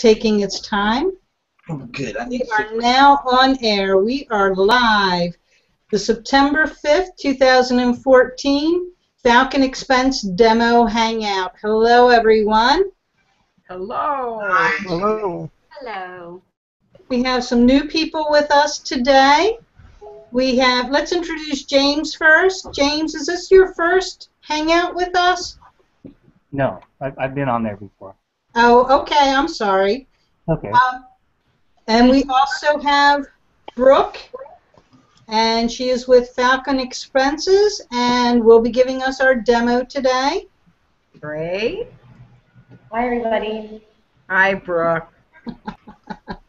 taking its time. Oh, good. I We need are to. now on air. We are live. The September 5th, 2014 Falcon Expense Demo Hangout. Hello, everyone. Hello. Hello. Hello. We have some new people with us today. We have, let's introduce James first. James, is this your first hangout with us? No, I've, I've been on there before. Oh, okay, I'm sorry. Okay. Um, and we also have Brooke, and she is with Falcon Expenses, and will be giving us our demo today. Great. Hi, everybody. Hi, Brooke.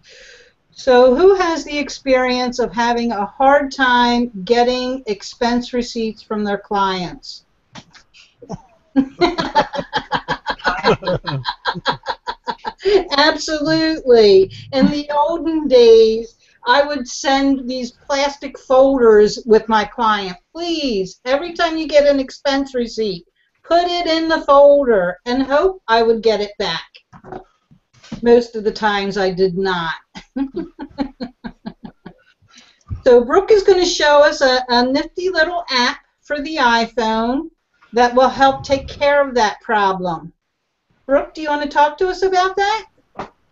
So, who has the experience of having a hard time getting expense receipts from their clients? Absolutely. In the olden days, I would send these plastic folders with my client. Please, every time you get an expense receipt, put it in the folder and hope I would get it back. Most of the times I did not. so Brooke is going to show us a, a nifty little app for the iPhone that will help take care of that problem. Brooke, do you want to talk to us about that?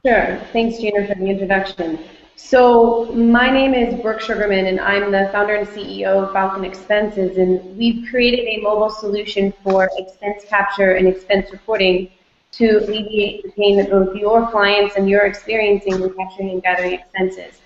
Sure. Thanks, Gina, for the introduction. So, my name is Brooke Sugarman, and I'm the founder and CEO of Falcon Expenses. And we've created a mobile solution for expense capture and expense reporting to alleviate the pain that both your clients and you're experiencing when capturing and gathering expenses.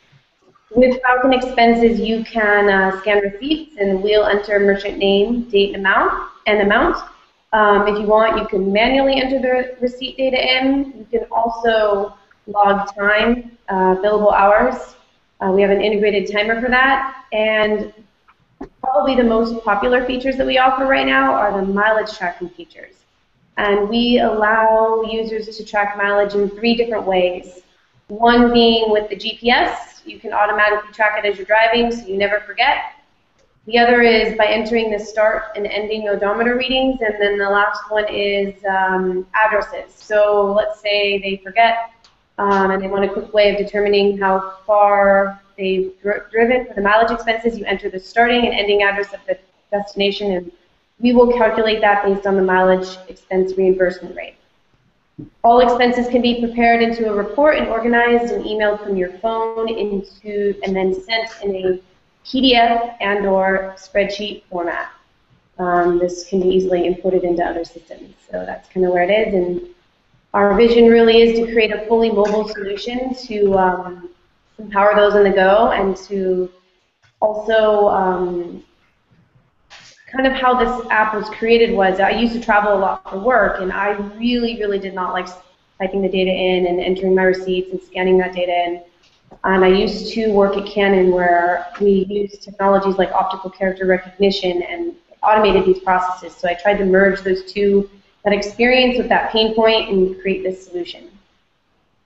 With Falcon Expenses, you can uh, scan receipts, and we'll enter merchant name, date, and amount, and amount. Um, if you want, you can manually enter the receipt data in. You can also log time, uh, billable hours. Uh, we have an integrated timer for that. And probably the most popular features that we offer right now are the mileage tracking features. And we allow users to track mileage in three different ways. One being with the GPS. You can automatically track it as you're driving so you never forget. The other is by entering the start and ending odometer readings, and then the last one is um, addresses. So let's say they forget um, and they want a quick way of determining how far they've dri- driven for the mileage expenses. You enter the starting and ending address of the destination, and we will calculate that based on the mileage expense reimbursement rate. All expenses can be prepared into a report and organized and emailed from your phone into and then sent in a PDF and or spreadsheet format. Um, this can be easily imported into other systems. So that's kind of where it is. And our vision really is to create a fully mobile solution to um, empower those on the go and to also um, kind of how this app was created was I used to travel a lot for work and I really, really did not like typing the data in and entering my receipts and scanning that data in. And I used to work at Canon where we used technologies like optical character recognition and automated these processes. So I tried to merge those two, that experience with that pain point and create this solution.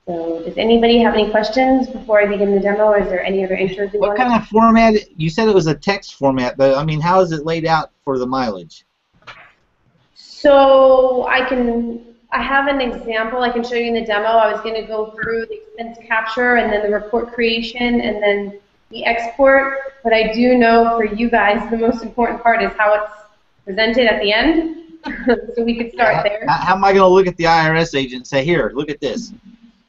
So does anybody have any questions before I begin the demo? Or is there any other intros you What kind of format? You said it was a text format, but I mean, how is it laid out for the mileage? So I can, I have an example I can show you in the demo. I was going to go through the expense capture and then the report creation and then the export, but I do know for you guys the most important part is how it's presented at the end. so we could start there. How, how am I going to look at the IRS agent and say, here, look at this?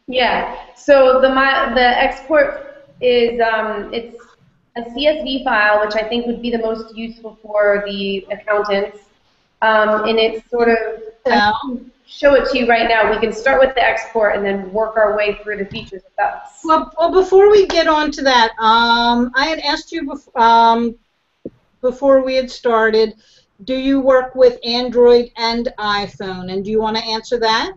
Yeah. So the mi- the export is um, it's a CSV file, which I think would be the most useful for the accountants, um, and it's sort of I can show it to you right now. We can start with the export and then work our way through the features of that. Well, well, before we get on to that, um, I had asked you bef- um, before we had started, do you work with Android and iPhone? And do you want to answer that?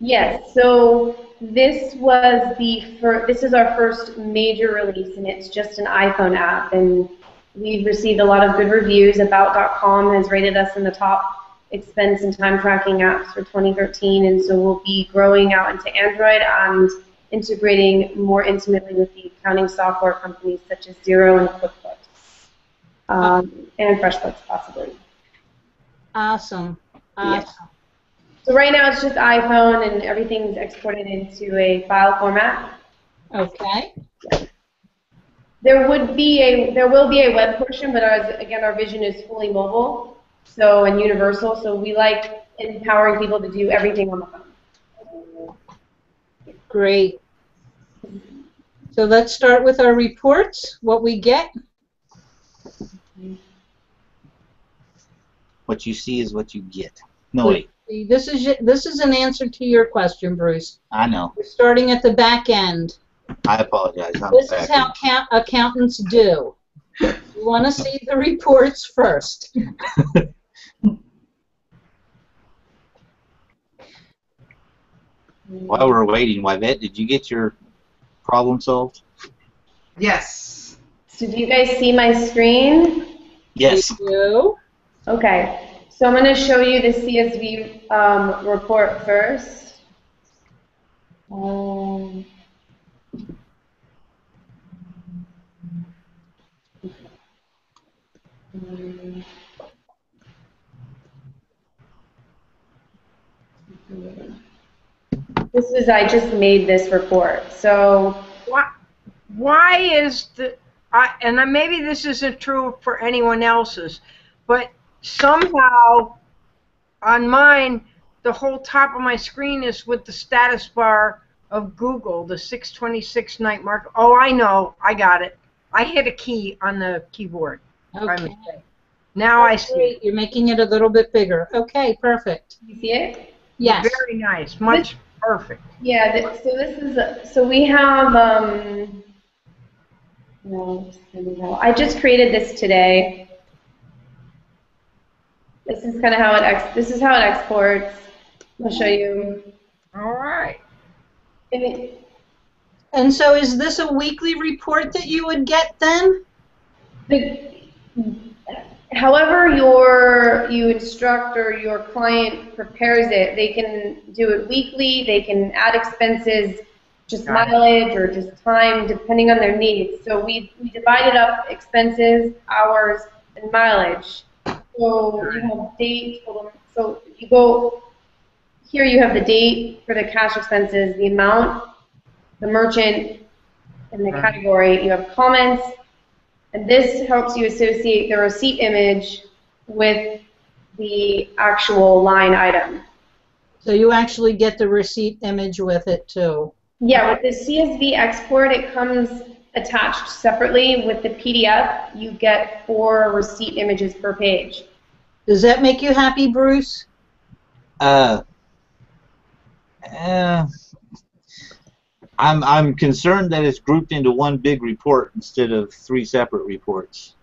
Yes. So this was the fir- this is our first major release, and it's just an iPhone app, and we've received a lot of good reviews. About.com has rated us in the top expense and time tracking apps for 2013, and so we'll be growing out into Android and integrating more intimately with the accounting software companies such as Xero and QuickBooks, um, and FreshBooks possibly. Awesome. Yes. Awesome. So right now it's just iPhone and everything's exported into a file format. Okay. There would be a, there will be a web portion, but as, again, our vision is fully mobile, so, and universal, so we like empowering people to do everything on the phone. Great. So let's start with our reports, what we get. What you see is what you get. No, wait. This is, this is an answer to your question, Bruce. I know. We're starting at the back end. I apologize. I'm This is how in. accountants do. You want to see the reports first. While we're waiting, Yvette, did you get your problem solved? Yes. So do you guys see my screen? Yes. We. Okay, so I'm going to show you the CSV um, report first. Um, um, This is, I just made this report, so Why, why is the, I, and then maybe this isn't true for anyone else's, but somehow on mine, the whole top of my screen is with the status bar of Google, the 626 night mark. Oh, I know. I got it. I hit a key on the keyboard. Okay. mistake. Now I see. Great, You're making it a little bit bigger. Okay, perfect. you see it? Yes. Very nice. Much perfect. Yeah, th- so this is, so we have, um, no, no, I just created this today. This is kind of how it ex, this is how it exports. I'll show you. All right. And it- And so is this a weekly report that you would get then? the- However your, you instruct or your client prepares it, they can do it weekly, they can add expenses, just Got it. mileage or just time, depending on their needs. So we, we divided up expenses, hours, and mileage. So you have date, so you go, here you have the date for the cash expenses, the amount, the merchant, and the category. You have comments, and this helps you associate the receipt image with the actual line item. So you actually get the receipt image with it too. Yeah, with the CSV export, it comes attached separately. With the PDF, you get four receipt images per page. Does that make you happy, Bruce? Uh, uh, I'm I'm concerned that it's grouped into one big report instead of three separate reports.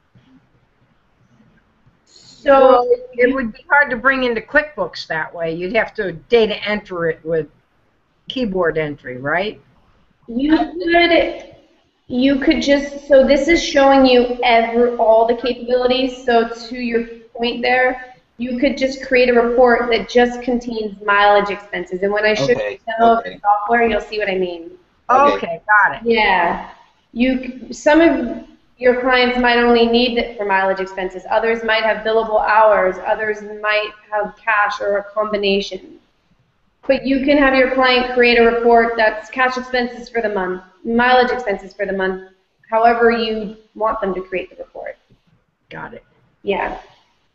So It would be hard to bring into QuickBooks that way. You'd have to data enter it with keyboard entry, right? you could you could just so this is showing you every all the capabilities. So to your point there, you could just create a report that just contains mileage expenses. And when I show Okay, you the demo of okay. the software, you'll see what I mean. Okay. Okay, got it. Yeah. You, some of your clients might only need it for mileage expenses. Others might have billable hours. Others might have cash or a combination. But you can have your client create a report that's cash expenses for the month, mileage expenses for the month, however you want them to create the report. Got it. Yeah.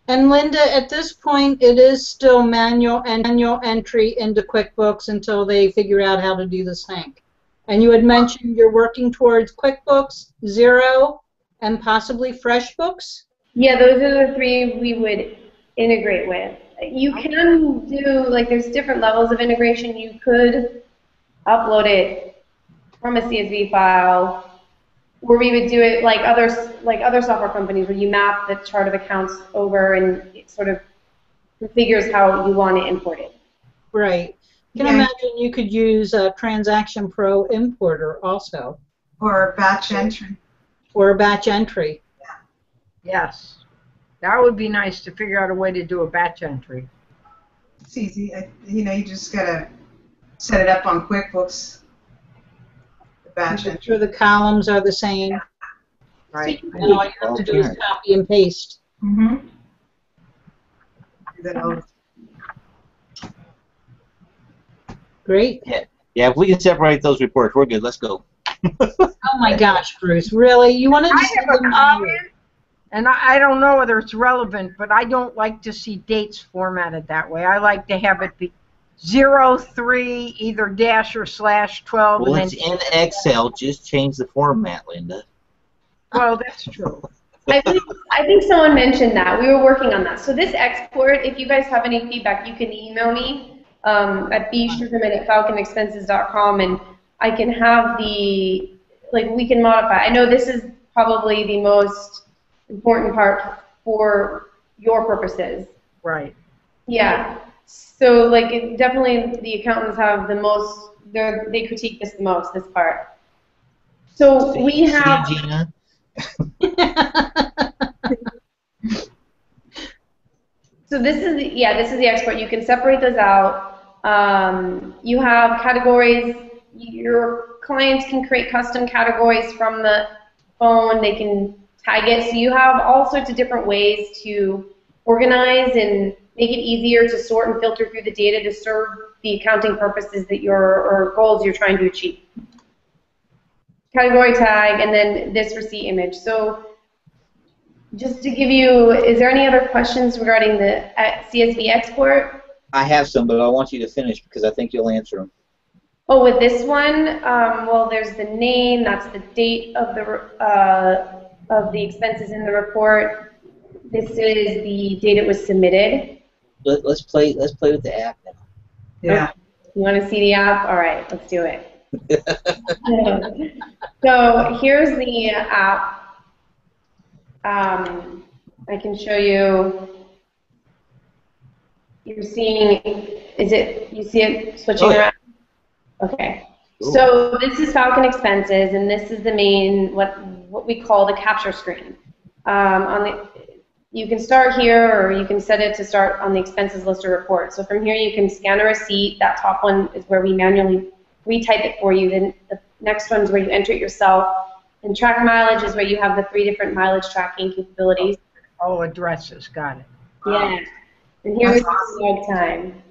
And Linda, at this point, it is still manual and manual entry into QuickBooks until they figure out how to do the sync. And you had mentioned you're working towards QuickBooks, Xero, and possibly FreshBooks? Yeah, those are the three we would integrate with. You can do, like, there's different levels of integration. You could upload it from a CSV file, or we would do it like others, like other software companies, where you map the chart of accounts over and it sort of configures how you want it imported. Right. Can Yeah. imagine you could use a Transaction Pro importer also, Or batch entry. or a batch entry. Yeah. Yes. That would be nice to figure out a way to do a batch entry. It's easy. I, you know, you just gotta set it up on QuickBooks. The batch entry. sure the columns are the same. Right. And all you have to do is copy and paste. Mm-hmm. Do that all the Great. Yeah, if we can separate those reports, we're good. Let's go. Oh my gosh, Bruce, really? You want to I just have a comment, and I, I don't know whether it's relevant, but I don't like to see dates formatted that way. I like to have it be zero three, either dash or slash twelve, Well, and it's in Excel. Just change the format, Linda. Well, that's true. I think, I think someone mentioned that. We were working on that. So this export, if you guys have any feedback, you can email me um, at bsugarman at falconexpenses.com and I can have the, like, we can modify. I know this is probably the most important part for your purposes. Right. Yeah. So, like, it, definitely the accountants have the most, they're, they critique this the most, this part. So we have. Gina? So this is, the- yeah, this is the export. You can separate those out. Um, you have categories. Your clients can create custom categories from the phone. They can tag it. So you have all sorts of different ways to organize and make it easier to sort and filter through the data to serve the accounting purposes that you're, or goals you're trying to achieve. Category tag, and then this receipt image. So just to give you, is there any other questions regarding the uh, CSV export? I have some, but I want you to finish because I think you'll answer them. Oh, with this one, um, well, there's the name, that's the date of the, uh, of the expenses in the report. This is the date it was submitted. Let, let's play. Let's play with the app now. Yeah. You want to see the app? All right, let's do it. So here's the app. Um, I can show you. You're seeing, is it, you see it switching Oh, yeah. around? Okay. Cool. So this is Falcon Expenses, and this is the main, what, what we call the capture screen. Um, on the, you can start here, or you can set it to start on the expenses list or report. So from here, you can scan a receipt. That top one is where we manually retype it for you. Then the next one is where you enter it yourself. And track mileage is where you have the three different mileage tracking capabilities. Oh, addresses, got it. Yeah. And here is That's awesome. the log time.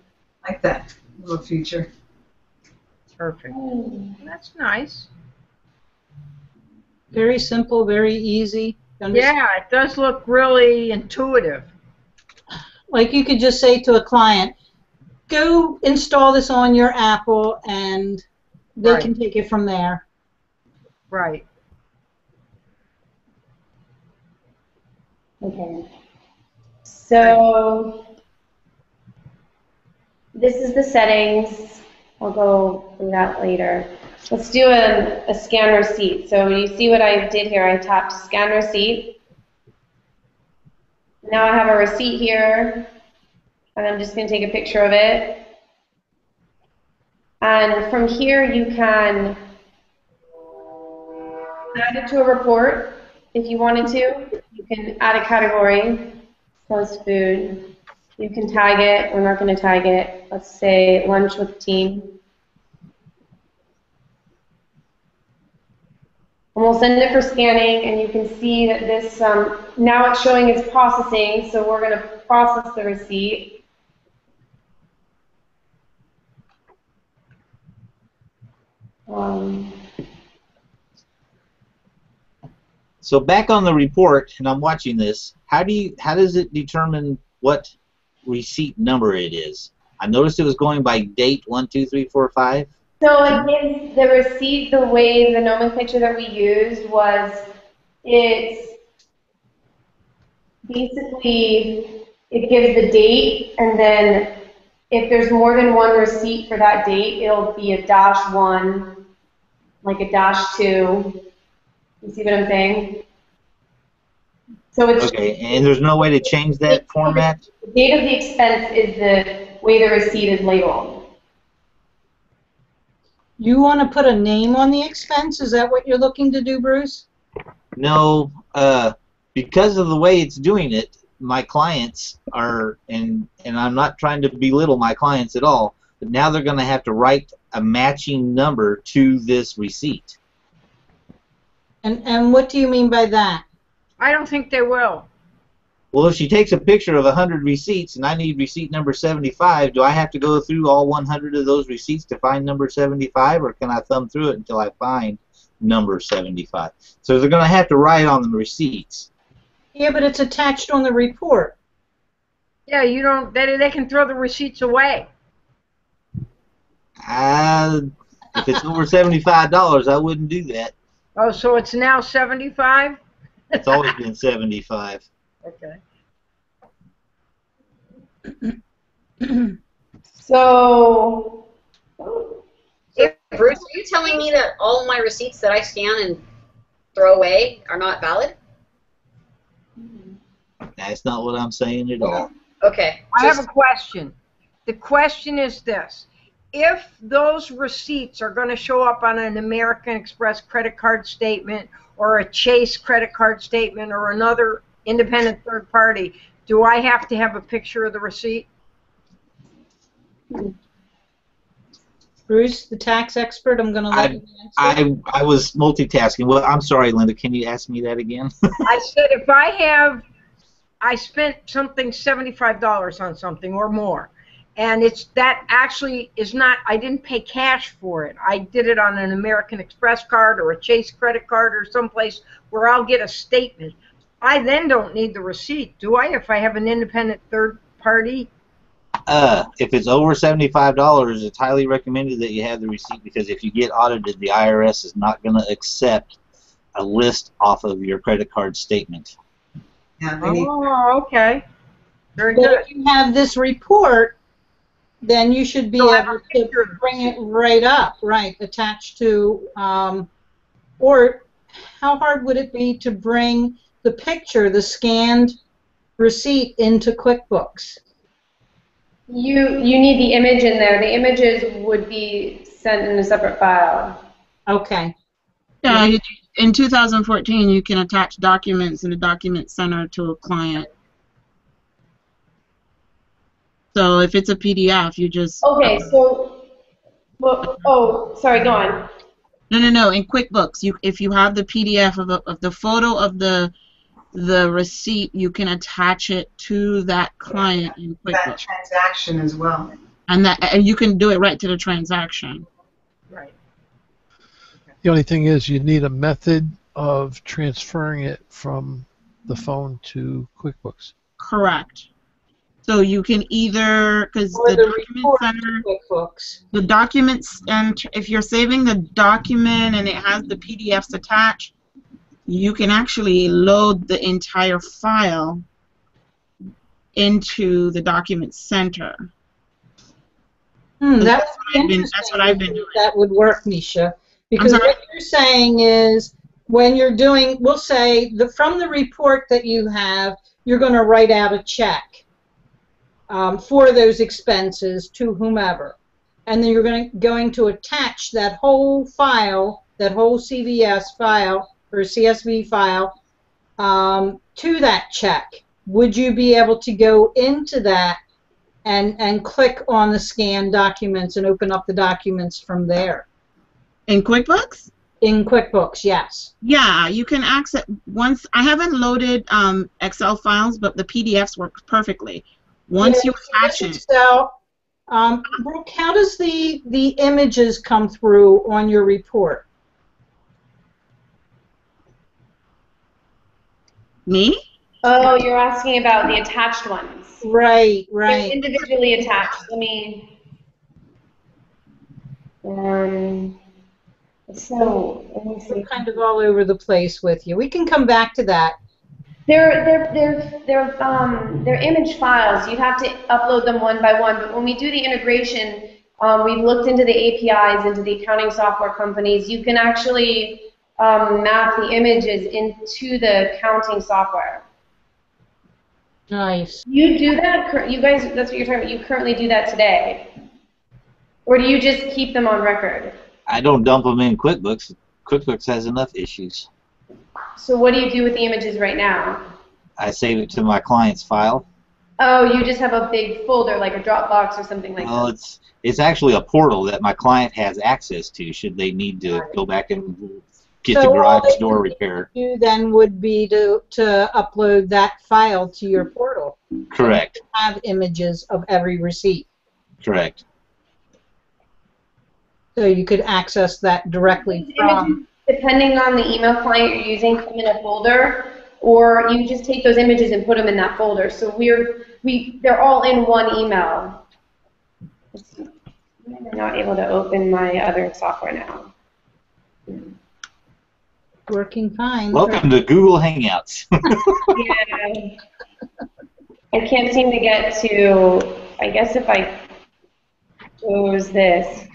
like that little feature. Perfect. Mm. That's nice. Very simple, very easy. Yeah, it does look really intuitive. Like you could just say to a client, go install this on your Apple and they Right. can take it from there. Right. Okay. So this is the settings. I'll go through that later. Let's do a, a scan receipt. So you see what I did here? I tapped scan receipt. Now I have a receipt here, and I'm just going to take a picture of it. And from here you can add it to a report if you wanted to. Can add a category, post food. You can tag it. We're not going to tag it. Let's say lunch with team. And we'll send it for scanning, and you can see that this, um, now it's showing it's processing, so we're going to process the receipt. Um, So back on the report, and I'm watching this. How do you? How does it determine what receipt number it is? I noticed it was going by date one, two, three, four, five. So it gives the receipt, the way the nomenclature that we used was, it's basically, it gives the date, and then if there's more than one receipt for that date, it'll be a dash one, like a dash two. You see what I'm saying? So it's, Okay, and there's no way to change that format. the date of the expense is the way the receipt is labeled. You want to put a name on the expense? Is that what you're looking to do, Bruce? No, uh, because of the way it's doing it, my clients are, and and I'm not trying to belittle my clients at all, but now they're going to have to write a matching number to this receipt. And and what do you mean by that? I don't think they will. Well, if she takes a picture of 100 receipts and I need receipt number 75, do I have to go through all 100 of those receipts to find number 75, or can I thumb through it until I find number 75? So they're going to have to write on the receipts. Yeah, but it's attached on the report. Yeah, you don't. They, they can throw the receipts away. Uh, if it's over $75, I wouldn't do that. Oh, so it's now 75? It's always been 75. Okay. So, If, Bruce, are you telling me that all my receipts that I scan and throw away are not valid? That's not what I'm saying at all. Okay. I have a question. The question is this. If those receipts are going to show up on an American Express credit card statement or a Chase credit card statement or another independent third party, do I have to have a picture of the receipt? Bruce, the tax expert, I'm going to let you answer. I I was multitasking. Well, I'm sorry, Linda. Can you ask me that again? I said if I have, I spent something seventy-five dollars on something or more, and it's that actually is not. I didn't pay cash for it. I did it on an American Express card or a Chase credit card or someplace where I'll get a statement. I then don't need the receipt, do I? If I have an independent third party. Uh, if it's over seventy-five dollars, it's highly recommended that you have the receipt because if you get audited, the IRS is not going to accept a list off of your credit card statement. Yeah, Oh, okay. Very But good. if you have this report, then you should be So I have a able to bring it right up, right, attached to, um, or how hard would it be to bring the picture, the scanned receipt into QuickBooks? you you need the image in there. The images would be sent in a separate file. Okay, Yeah, in 2014, you can attach documents in the document center to a client. So if it's a PDF, you just Okay, so, well, oh, sorry, go on. no, no, no. In QuickBooks, you if you have the PDF of, the of the photo of the the receipt, you can attach it to that client in QuickBooks. that transaction as well. and that and you can do it right to the transaction. Right. The only thing is you need a method of transferring it from the phone to QuickBooks. Correct. So you can either because the the document center. The documents and if you're saving the document and it has the PDFs attached, you can actually load the entire file into the document center. Hmm, That's what I've been- that's what I've been doing. That would work, Misha. Because what you're saying is when you're doing, we'll say, the, from the report that you have, you're going to write out a check um, for those expenses to whomever. And then you're going to, going to attach that whole file, that whole CVS file or CSV file um, to that check. Would you be able to go into that and, and click on the scan documents and open up the documents from there? In QuickBooks? In QuickBooks, yes. Yeah, you can access once I haven't loaded um, Excel files, but the PDFs work perfectly. Once you Yeah, attach it, So, um, Brooke, how does the, the images come through on your report? me? Oh, you're asking about the attached ones. Right, They're right. individually attached. Let me. Um. So let me see. We're kind of all over the place with you. We can come back to that. They're they're they're they're um they're image files. You have to upload them one by one. But when we do the integration, um, we've looked into the APIs, into the accounting software companies. You can actually um, map the images into the accounting software. Nice. You do that? You guys, that's what you're talking about. You currently do that today, or do you just keep them on record? I don't dump them in QuickBooks. QuickBooks has enough issues. So what do you do with the images right now? I save it to my client's file. Oh, you just have a big folder like a Dropbox or something like Well, that. it's it's actually a portal that my client has access to should they need to go back and get So the garage they door need repaired. You then would be to, to upload that file to your portal. Correct. Have images of every receipt. Correct. So you could access that directly from. Images, depending on the email client you're using, come in a folder, or you just take those images and put them in that folder. So we're we they're all in one email. I'm not able to open my other software now. Working fine. Welcome to Google Hangouts. Yeah. I can't seem to get to, I guess if I close this.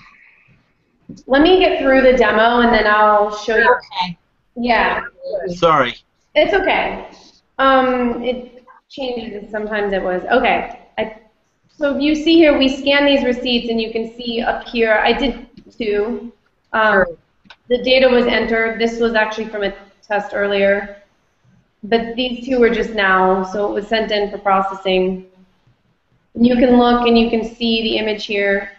Let me get through the demo and then I'll show you. Okay. Yeah, Sorry. it's okay. Um, it changes, sometimes it was, okay. I, so if you see here, we scan these receipts and you can see up here, I did two. Um, the data was entered, this was actually from a test earlier. But these two were just now, so it was sent in for processing. And you can look and you can see the image here.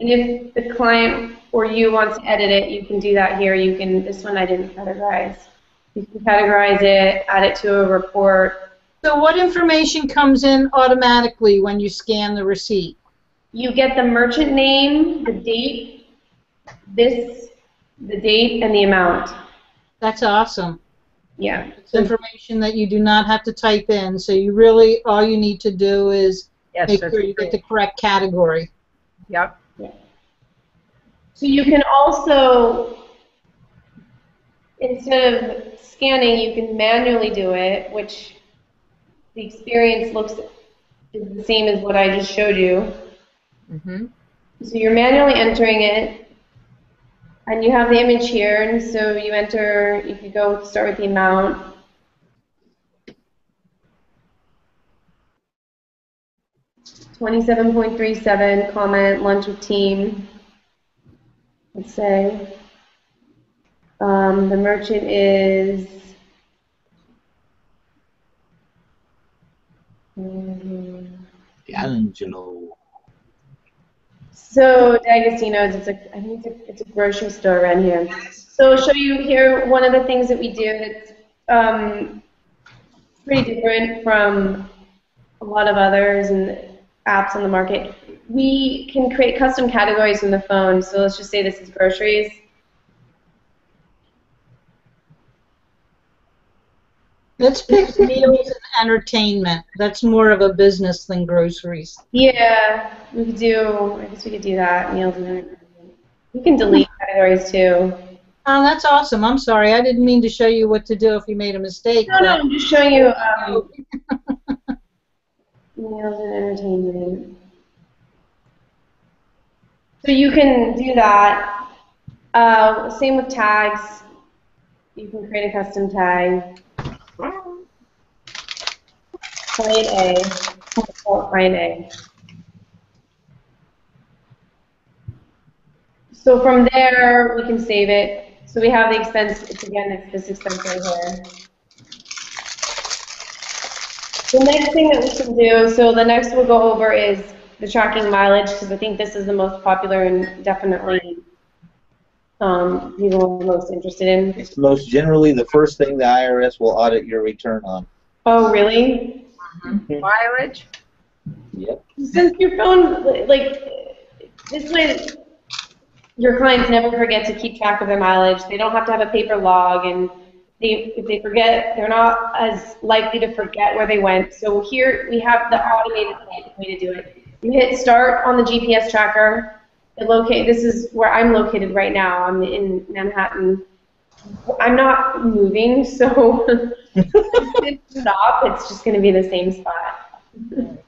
And if the client or you want to edit it, you can do that here. You can, this one I didn't categorize. You can categorize it, add it to a report. So what information comes in automatically when you scan the receipt? You get the merchant name, the date, this, the date, and the amount. That's awesome. Yeah. It's information that you do not have to type in, so you really, all you need to do is Yes, make sure you true. get the correct category. Yep. So you can also, instead of scanning, you can manually do it, which the experience looks is the same as what I just showed you. Mm-hmm. So you're manually entering it, and you have the image here, and so you enter, you could go start with the amount. Twenty-seven point three seven, comment, lunch with team, let's say. Um, the merchant is. Mhm. Angelo. So D'Agostino's, it's a, I think it's a, it's a grocery store around here. So I'll show you here one of the things that we do that's um, pretty different from a lot of others and apps on the market. We can create custom categories from the phone. So let's just say this is groceries. Let's pick meals and entertainment. That's more of a business than groceries. Yeah, we could do, I guess we could do that, meals and entertainment. You can delete categories too. Oh, that's awesome. I'm sorry. I didn't mean to show you what to do if you made a mistake. No, no, I'm just showing you um, meals and entertainment. So you can do that. Uh, same with tags. You can create a custom tag. Client A. Oh, A. So from there, we can save it. So we have the expense, it's again, it's this expense right here. The next thing that we can do, so the next we'll go over is the tracking mileage, because I think this is the most popular and definitely um, people are most interested in. It's most generally the first thing the IRS will audit your return on. Oh, really? Mileage? Yep. Since your phone, like, this way, your clients never forget to keep track of their mileage. They don't have to have a paper log, and they, if they forget, they're not as likely to forget where they went. So here we have the automated way to do it. You hit start on the GPS tracker. It locate. This is where I'm located right now. I'm in Manhattan. I'm not moving, so stop, it's just going to be the same spot.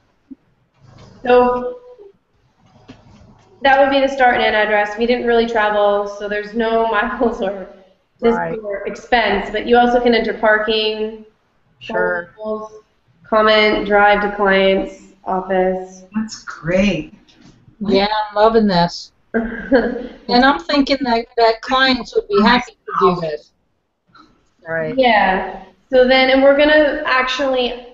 So that would be the start and end address. We didn't really travel, so there's no miles or this Right. or expense, but you also can enter parking, Sure. totals, comment, drive to client's office. That's great. Yeah, I'm loving this. And I'm thinking that, that clients would be happy to do this. Right. Yeah. So then, and we're gonna actually,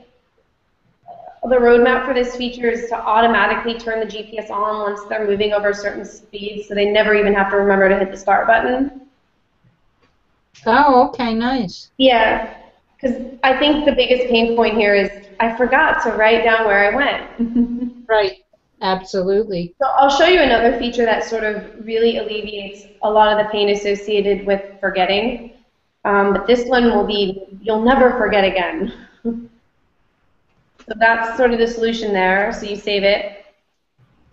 the roadmap for this feature is to automatically turn the GPS on once they're moving over a certain speed, so they never even have to remember to hit the start button. Oh, okay, nice. Yeah, because I think the biggest pain point here is I forgot to write down where I went. Right. Absolutely. So I'll show you another feature that sort of really alleviates a lot of the pain associated with forgetting. Um, but this one will be, you'll never forget again. so that's sort of the solution there. So you save it.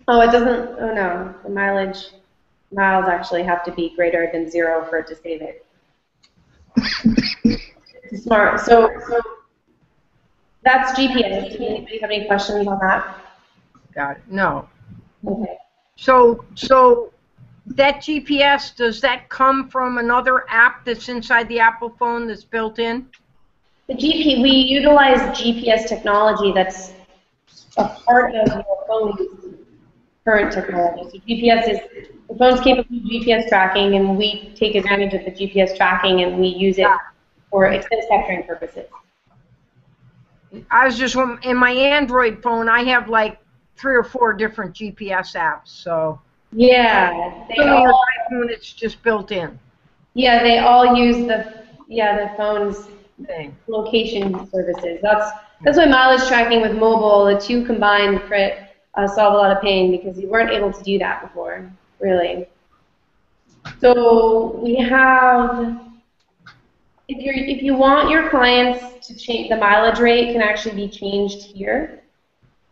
Oh, it doesn't, oh no, the mileage, miles actually have to be greater than zero for it to save it. Smart. So, so that's GPS. Does anybody have any questions on that? Got it. No. Okay. So, so that GPS, does that come from another app that's inside the Apple phone that's built in? The GP, we utilize GPS technology that's a part of your phone's current technology. So GPS is, the phone's capable of GPS tracking, and we take advantage of the GPS tracking and we use it for expense capturing purposes. I was just, in my Android phone, I have like three or four different GPS apps, so. Yeah, they all, iPhone, it's just built in yeah, they all use the, yeah, the phone's thing. location services. That's that's why mileage tracking with mobile, the two combined, uh, solve a lot of pain because you weren't able to do that before, really. So we have, if you if you want your clients to change, the mileage rate can actually be changed here.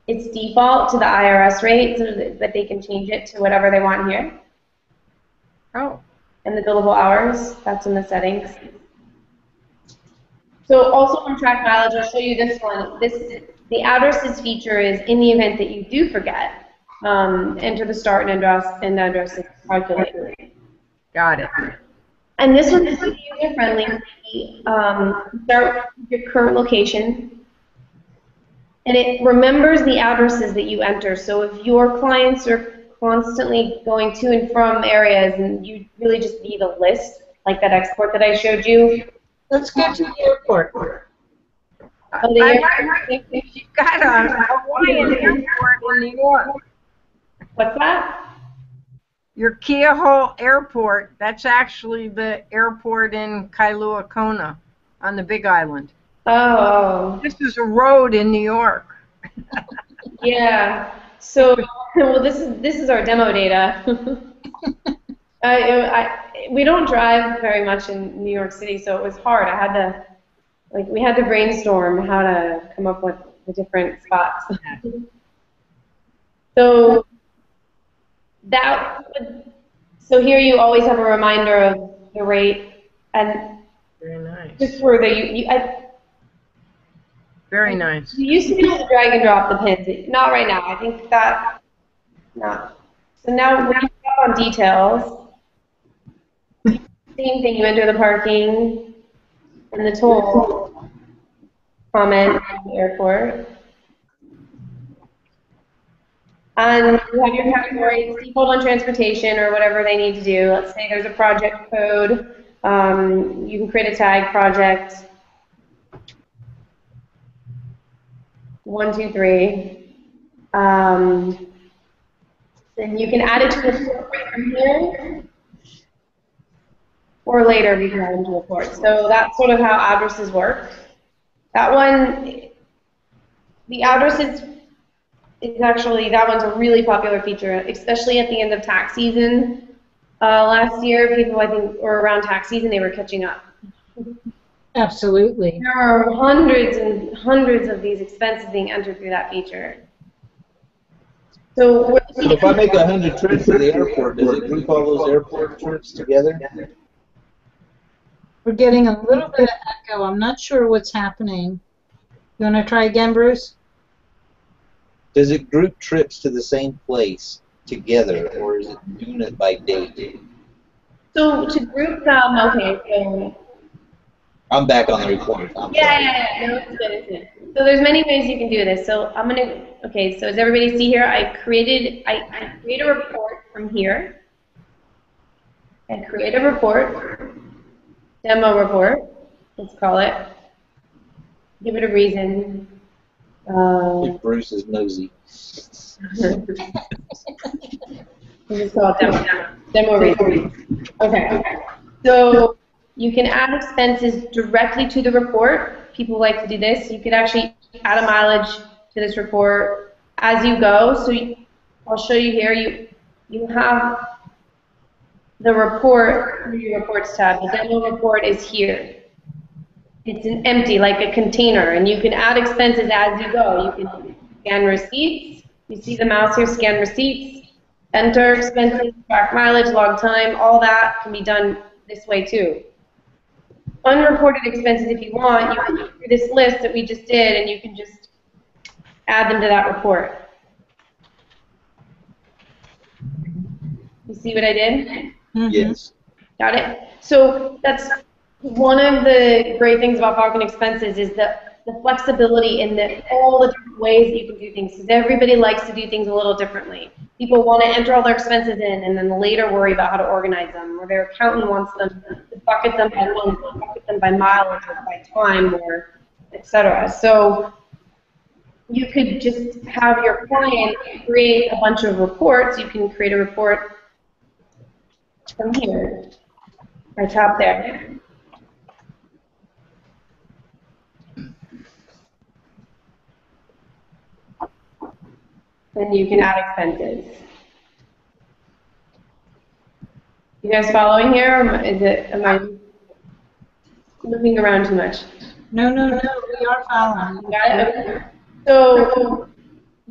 It's default to the IRS rate, so that that they can change it to whatever they want here. Oh, And the billable hours, that's in the settings. So also on track mileage, I'll show you this one. This the addresses feature is in the event that you do forget, um, enter the start and address and address is calculated. got it. And this one is user friendly. Um, start with your current location, and it remembers the addresses that you enter. So if your clients are constantly going to and from areas, and you really just need a list, like that export that I showed you. Let's go to the airport. Oh, the I- air- You've got a Hawaiian airport in New York. What's that? Your Keahole Airport, that's actually the airport in Kailua Kona on the Big Island. Oh, This is a road in New York. yeah. So, well, this is this is our demo data. I, I, we don't drive very much in New York City, so it was hard. I had to, like, we had to brainstorm how to come up with the different spots. so that, would- so here you always have a reminder of the rate, and Very nice. just for the you, you I, Very nice. You used to be able to drag and drop the pins. Not right now. I think that, no. So now you tap on details, same thing, you enter the parking and the toll comment at the airport. And you have your categories, default on transportation or whatever they need to do. Let's say there's a project code. Um, you can create a tag project. one, two, three. Um, then you can add it to the report right from here, or later we can add them to the report. So that's sort of how addresses work. That one, the address is is actually, that one's a really popular feature, especially at the end of tax season. Uh, last year, people, I think, were around tax season, they were catching up. Absolutely. There are hundreds and hundreds of these expenses being entered through that feature. So, So if I make a hundred trips to the airport, does it group all those airport trips together? We're getting a little bit of echo. I'm not sure what's happening. You want to try again, Bruce? Does it group trips to the same place together, or is it doing it by date? so to group them, okay, so I'm back on the report. Yeah, sorry. yeah, yeah, no, it's good, it's good. So there's many ways you can do this. So I'm gonna, okay, so as everybody see here, I created, I, I create a report from here. I create a report, demo report, let's call it. Give it a reason. Um, If Bruce is nosy. We just call it demo, demo reason. Okay. So You can add expenses directly to the report. People like to do this. You could actually add a mileage to this report as you go. So you, I'll show you here. You you have the report, your reports tab. The demo report is here. It's an empty, like a container, and you can add expenses as you go. You can scan receipts. You see the mouse here, scan receipts, enter expenses, track mileage, log time, all that can be done this way too. Unreported expenses, if you want, you can go through this list that we just did, and you can just add them to that report. You see what I did? Mhm. Yes. Got it? So that's one of the great things about Falcon Expenses is the, the flexibility in the, all the different ways that you can do things. Because everybody likes to do things a little differently. People want to enter all their expenses in and then later worry about how to organize them, or their accountant wants them to bucket them by month, or bucket them by mileage, or by time, or etc. So you could just have your client create a bunch of reports. You can create a report from here, right top there. Then you can add expenses. You guys following here, or is it, am I moving around too much? No, no, no, we are following. Got it? Okay. So,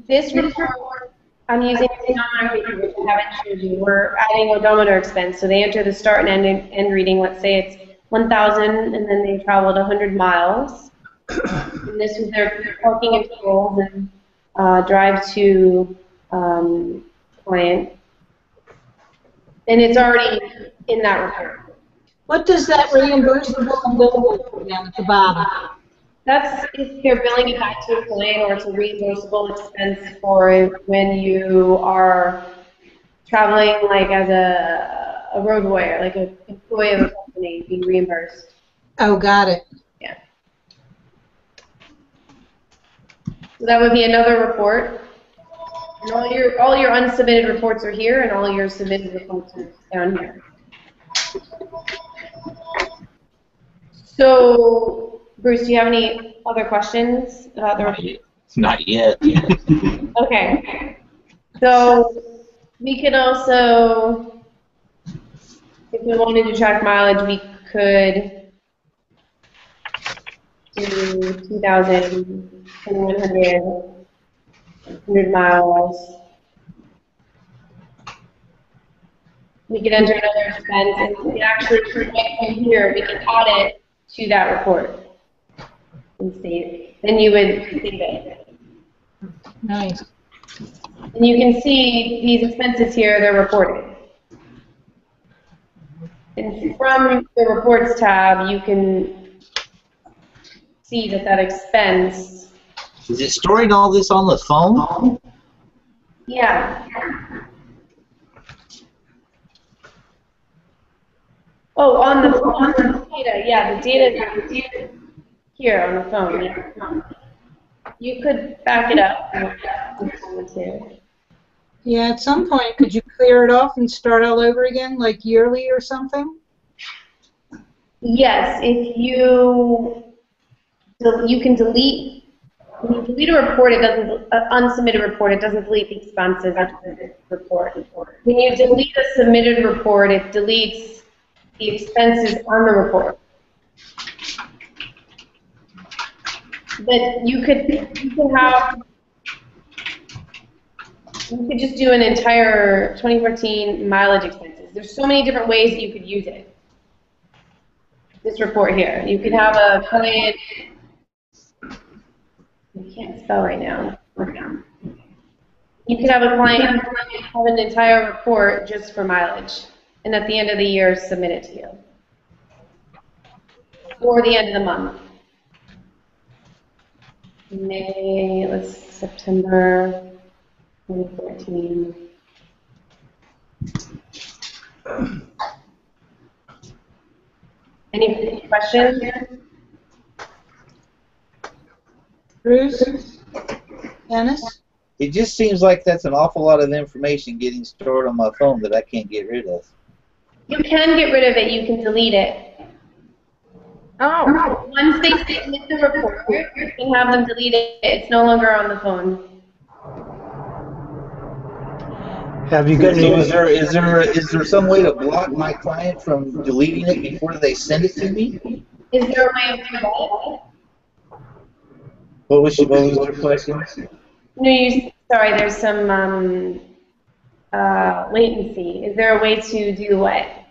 this report, I'm using Odometer, which I haven't showed you. We're adding odometer expense. So they enter the start and end, end reading. Let's say it's 1,000, and then they traveled 100 miles. And this is their parking and tolls and uh, drive to um, client. And it's already in that report. What does that reimbursable and billable put down at the bottom? That's if you're billing it back to a client or it's a reimbursable expense for when you are traveling like as a, a road warrior, like an employee of a company being reimbursed. Oh, got it. Yeah. So that would be another report. And all your all your unsubmitted reports are here, and all your submitted reports are down here. So, Bruce, do you have any other questions about the report? Not yet. Okay. So we could also, if we wanted to track mileage, we could do 2,100, 100 miles. We could enter another expense, and we could actually, from here, we could add it to that report. And save, then you would save it. Nice. And you can see these expenses here, they're reported. And from the reports tab, you can see that that expense, Is it storing all this on the phone? yeah. Oh, on the, on the data, yeah, the data, the data here on the phone. You could back it up if you wanted to. Yeah, at some point, could you clear it off and start all over again, like yearly or something? Yes, if you, you can delete, when you delete a report, it doesn't, an unsubmitted report, it doesn't delete the expenses report. When you delete a submitted report, it deletes the expenses on the report. But you could, you could have, you could just do an entire 2014 mileage expenses. There's so many different ways that you could use it this report here. You could have a client. You can't spell right now. You could have a client have an entire report just for mileage, and at the end of the year, submit it to you. Or the end of the month. May, let's September 2014. Any questions? Bruce? Dennis? It just seems like that's an awful lot of information getting stored on my phone that I can't get rid of. You can get rid of it, you can delete it. Oh, Once they submit the report, you can have them delete it. It's no longer on the phone. Have you got So is any, there is there is there some way to block my client from deleting it before they send it to me? Is there a way of doing that? What was she, what was your question? No, you, sorry, there's some, um, uh, latency. Is there a way to do what?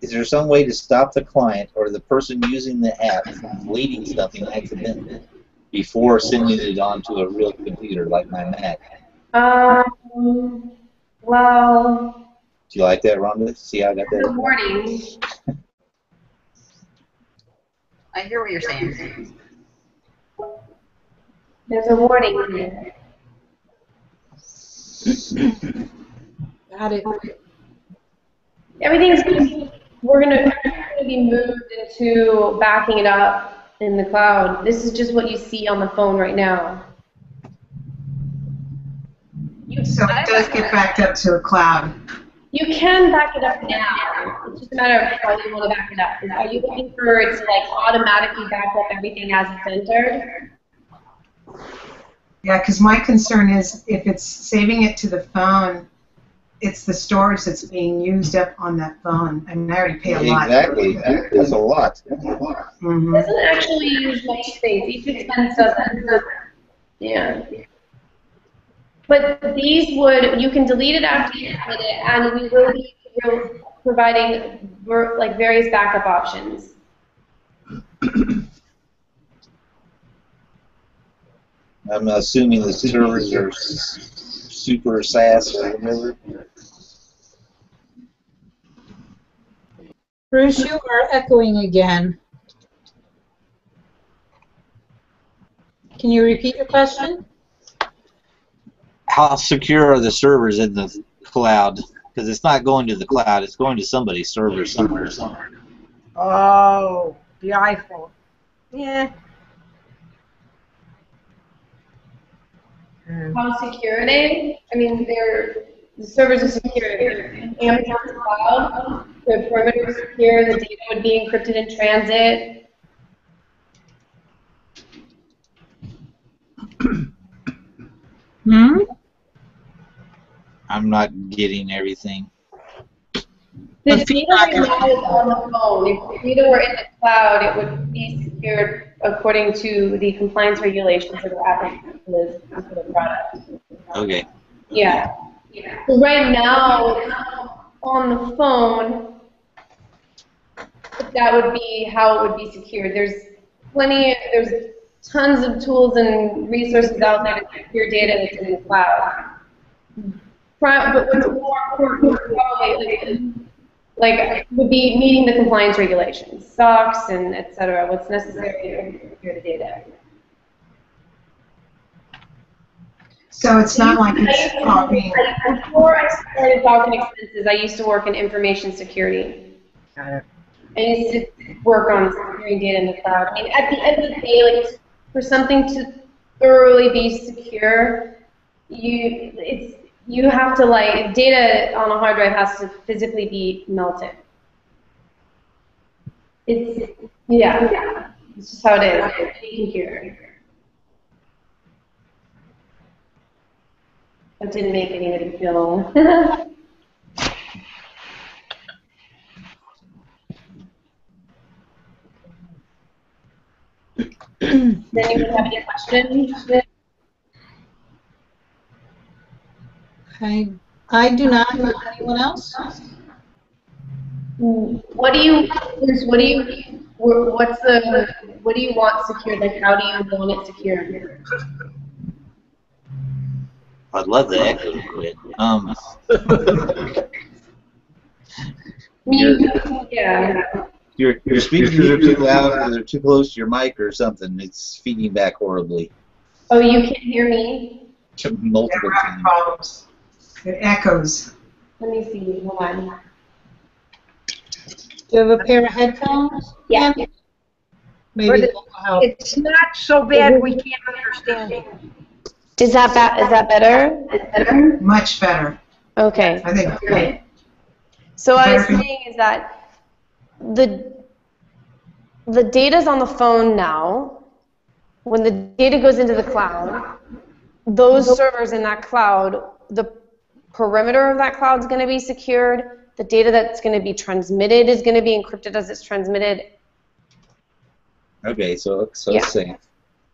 Is there some way to stop the client or the person using the app from deleting something accidentally before sending it onto a real computer like my Mac? Um, well, Do you like that, Rhonda? See how I got the that? warning. I hear what you're saying. There's a warning in there. Got it. Everything's gonna we're gonna, gonna be moved into backing it up in the cloud. This is just what you see on the phone right now. You, So it does get backed up to a cloud. you can back it up now. It's just a matter of how you want to back it up. Are you looking for it to like automatically back up everything as it's entered? Yeah, because my concern is if it's saving it to the phone, it's the storage that's being used up on that phone. I mean, I already pay a lot. Exactly. That's a lot. That's a lot. Doesn't actually use much space. Each expense doesn't. Yeah. But these would, you can delete it after you submit it, and we will be providing like various backup options. I'm assuming the servers are s- super SAS or whatever. Bruce, you are echoing again. Can you repeat your question? How secure are the servers in the cloud? Because it's not going to the cloud; it's going to somebody's server somewhere. somewhere. oh, the iPhone. Yeah. Hmm. How secure are they? I mean, they're, the servers are secure. Amazon's cloud, the perimeter is secure, the data would be encrypted in transit. Hmm? I'm not getting everything. The But data is on the phone. If the data were in the cloud, it would be secured according to the compliance regulations that are applicable to the, the product. Okay. Yeah. yeah. So right now, on the phone, that would be how it would be secured. There's plenty, there's tons of tools and resources out there to secure data that's in the cloud. But what's more important, probably, like, would be meeting the compliance regulations, SOX and et cetera, what's necessary to secure the data. So it's not like it's being, Before I started Falcon Expenses, I used to work in information security. Got it. I used to work on securing data in the cloud. I mean, at the end of the day, like, for something to thoroughly be secure, you, it's, you have to like, data on a hard drive has to physically be melted. It's, yeah, it's just how it is, computer. That didn't make anybody feel. Does anyone have any questions? I, I do not. Anyone else? What do you, what do you, what's the, what do you want secured? Like, how do you want it secured? I'd love the echo to quit. Um, Me, yeah. your your speakers are too loud, or they're too close to your mic, or something. It's feeding back horribly. Oh, you can't hear me? Multiple they're times. Problems. It echoes. Let me see, hold on. Do you have a pair of headphones? Yeah. Maybe But it- that'll help. It's not so bad we can't understand it. Is that ba- is that better? Is better? Much better. Okay. I think. Great. So what I was saying is that the the data's on the phone now. When the data goes into the cloud, those servers in that cloud, the perimeter of that cloud is going to be secured. The data that's going to be transmitted is going to be encrypted as it's transmitted. Okay, so so Yeah. saying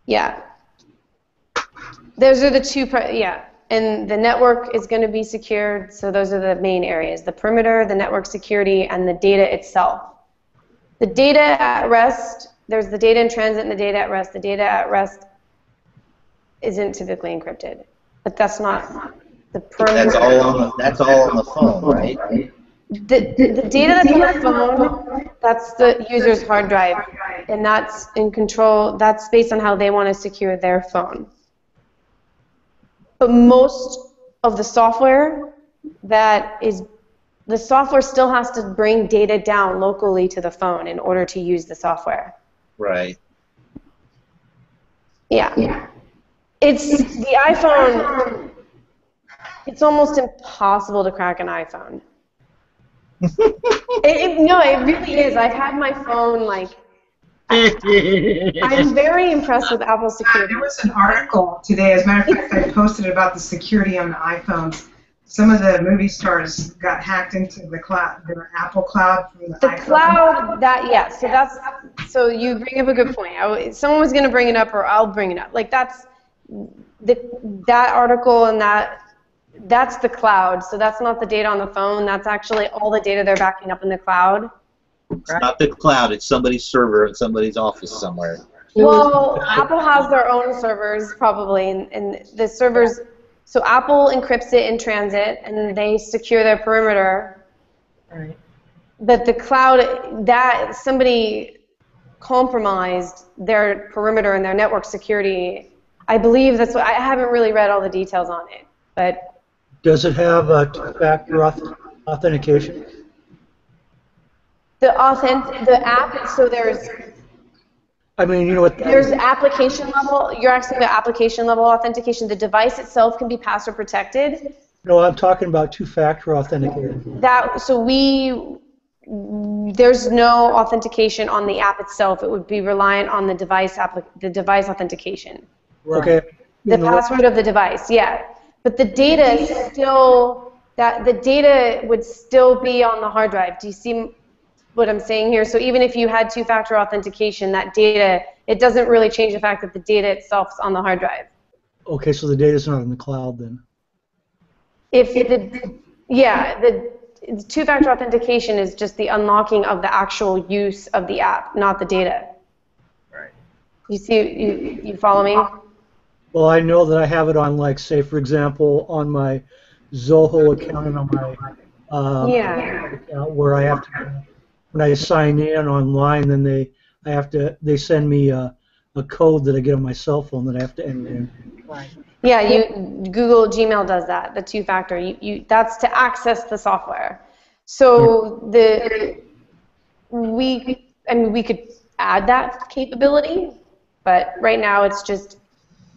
Yeah. Those are the two, yeah. And the network is going to be secured, so those are the main areas the perimeter, the network security, and the data itself. The data at rest, there's the data in transit and the data at rest. The data at rest isn't typically encrypted, but that's not the perimeter. that's all on the that's all on the phone, right? The, the, the data that's on the phone, that's the user's hard drive, and that's in control, that's based on how they want to secure their phone. But most of the software that is, the software still has to bring data down locally to the phone in order to use the software. Right. Yeah. Yeah. It's the iPhone, it's almost impossible to crack an iPhone. It, it, no, it really is. I've had my phone like. I'm very impressed with Apple uh, security. There was an article today, as a matter of fact, I posted about the security on the iPhones. Some of the movie stars got hacked into the cloud, their Apple cloud from the, The iPhone. cloud, that yeah. So that's so you bring up a good point. I someone was going to bring it up, or I'll bring it up. Like that's the that article and that that's the cloud. So that's not the data on the phone. That's actually all the data they're backing up in the cloud. It's not the cloud. It's somebody's server in somebody's office somewhere. Well, Apple has their own servers probably, and, and the servers. So Apple encrypts it in transit, and they secure their perimeter. Right. But the cloud, that somebody compromised their perimeter and their network security. I believe that's what I haven't really read all the details on it, but Does it have uh, two-factor auth- authentication? the authentic, the app. So there's I mean, you know what? There's application level. You're asking about application level authentication. The device itself can be password protected. No, I'm talking about two-factor authentication. That so we there's no authentication on the app itself. It would be reliant on the device applic- the device authentication. Okay. The You password of the device, yeah. But the data is still that the data would still be on the hard drive. Do you see what I'm saying here? So even if you had two-factor authentication, that data it doesn't really change the fact that the data itself is on the hard drive. Okay, so the data's not in the cloud then. If the yeah, the the two-factor authentication is just the unlocking of the actual use of the app, not the data. Right. You see, you, you follow me? Well, I know that I have it on, like, say, for example, on my Zoho account and on my uh, Yeah. account where I have to, when I sign in online, then they, I have to, they send me a, a code that I get on my cell phone that I have to enter in. Yeah, you Google Gmail does that. The two-factor. You, you that's to access the software. So the we I mean we could add that capability, but right now it's just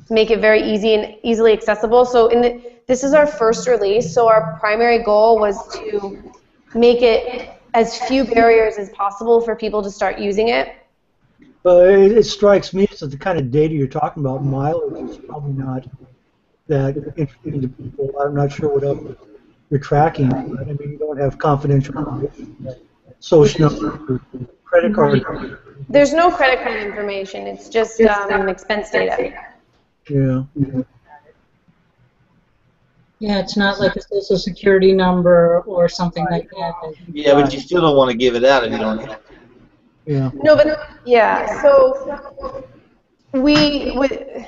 make it very easy and easily accessible. So in the, this is our first release. So our primary goal was to make it as few barriers as possible for people to start using it. But it, it strikes me as that the kind of data you're talking about, mileage, is probably not that interesting to people. I'm not sure what else you're tracking. But, I mean, you don't have confidential information, social number, credit card. number. There's no credit card information. It's just um, expense data. Yeah. Yeah, it's not like a social security number or something like that. Yeah, but you still don't want to give it out if you don't have to. Yeah. No, but yeah. So we would.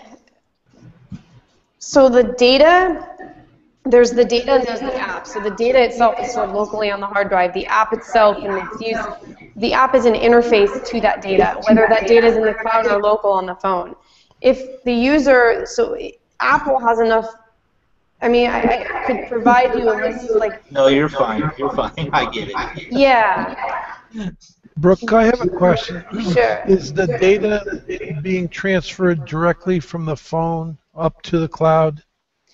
So the data, there's the data and there's the app. So the data itself is stored locally on the hard drive. The app itself and its use, the app is an interface to that data, whether that data is in the cloud or local on the phone. If the user, so Apple has enough. I mean, I, I could provide you a list like, No, you're fine. You're fine. I get it. yeah, Brooke, I have a question. sure. Is the data being transferred directly from the phone up to the cloud?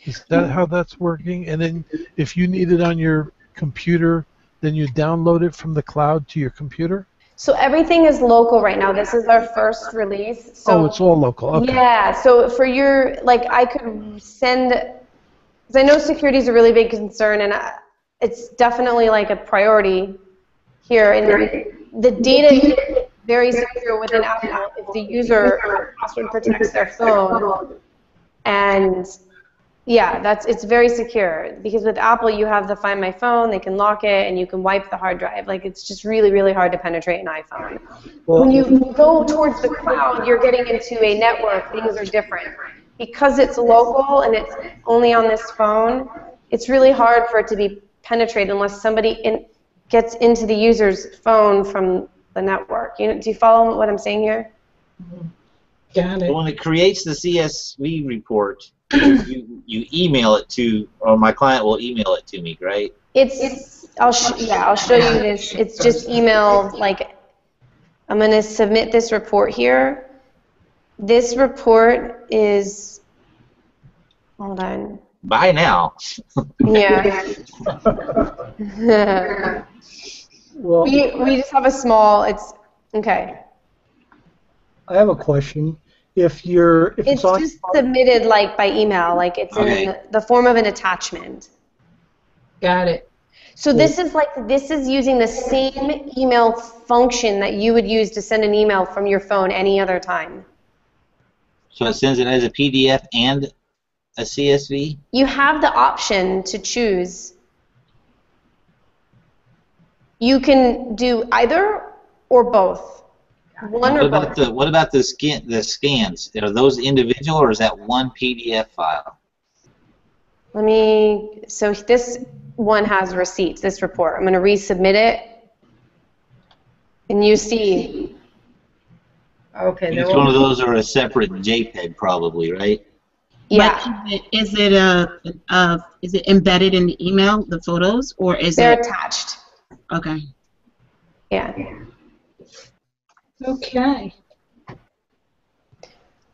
Is that how that's working? And then if you need it on your computer, then you download it from the cloud to your computer? So everything is local right now. This is our first release. So oh, it's all local. Okay. Yeah, so for your, like, I could send, because I know security is a really big concern, and I, it's definitely like a priority here. And the, the data is very secure within Apple if the user password protects their phone. And yeah, that's it's very secure because with Apple you have the Find My Phone, they can lock it, and you can wipe the hard drive. Like it's just really, really hard to penetrate an iPhone. Well, when you go towards the cloud, you're getting into a network. Things are different because it's local and it's only on this phone. It's really hard for it to be penetrated unless somebody in, gets into the user's phone from the network. You know, do you follow what I'm saying here? Got But when it creates the CSV report, you you email it to, or my client will email it to me, right? It's I'll sh- yeah I'll show you this. It's just email like I'm gonna submit this report here. This report is hold on Buy now. yeah. well, we we just have a small. It's okay. I have a question. If you're, if It's it's on, just submitted like by email, like it's Okay. in the, the form of an attachment. Got it. So this is like this is using the same email function that you would use to send an email from your phone any other time. So it sends it as a PDF and a CSV. You have the option to choose. You can do either or both. One What about the what about the scan the scans? Are those individual or is that one PDF file? Let me. So this one has receipts. This report. I'm going to resubmit it, and you see. Okay. Each one of those are a separate JPEG, probably, right? Yeah, But is it, is it a, uh, is it embedded in the email, the photos, or is they're it? attached. Okay. Yeah. Okay.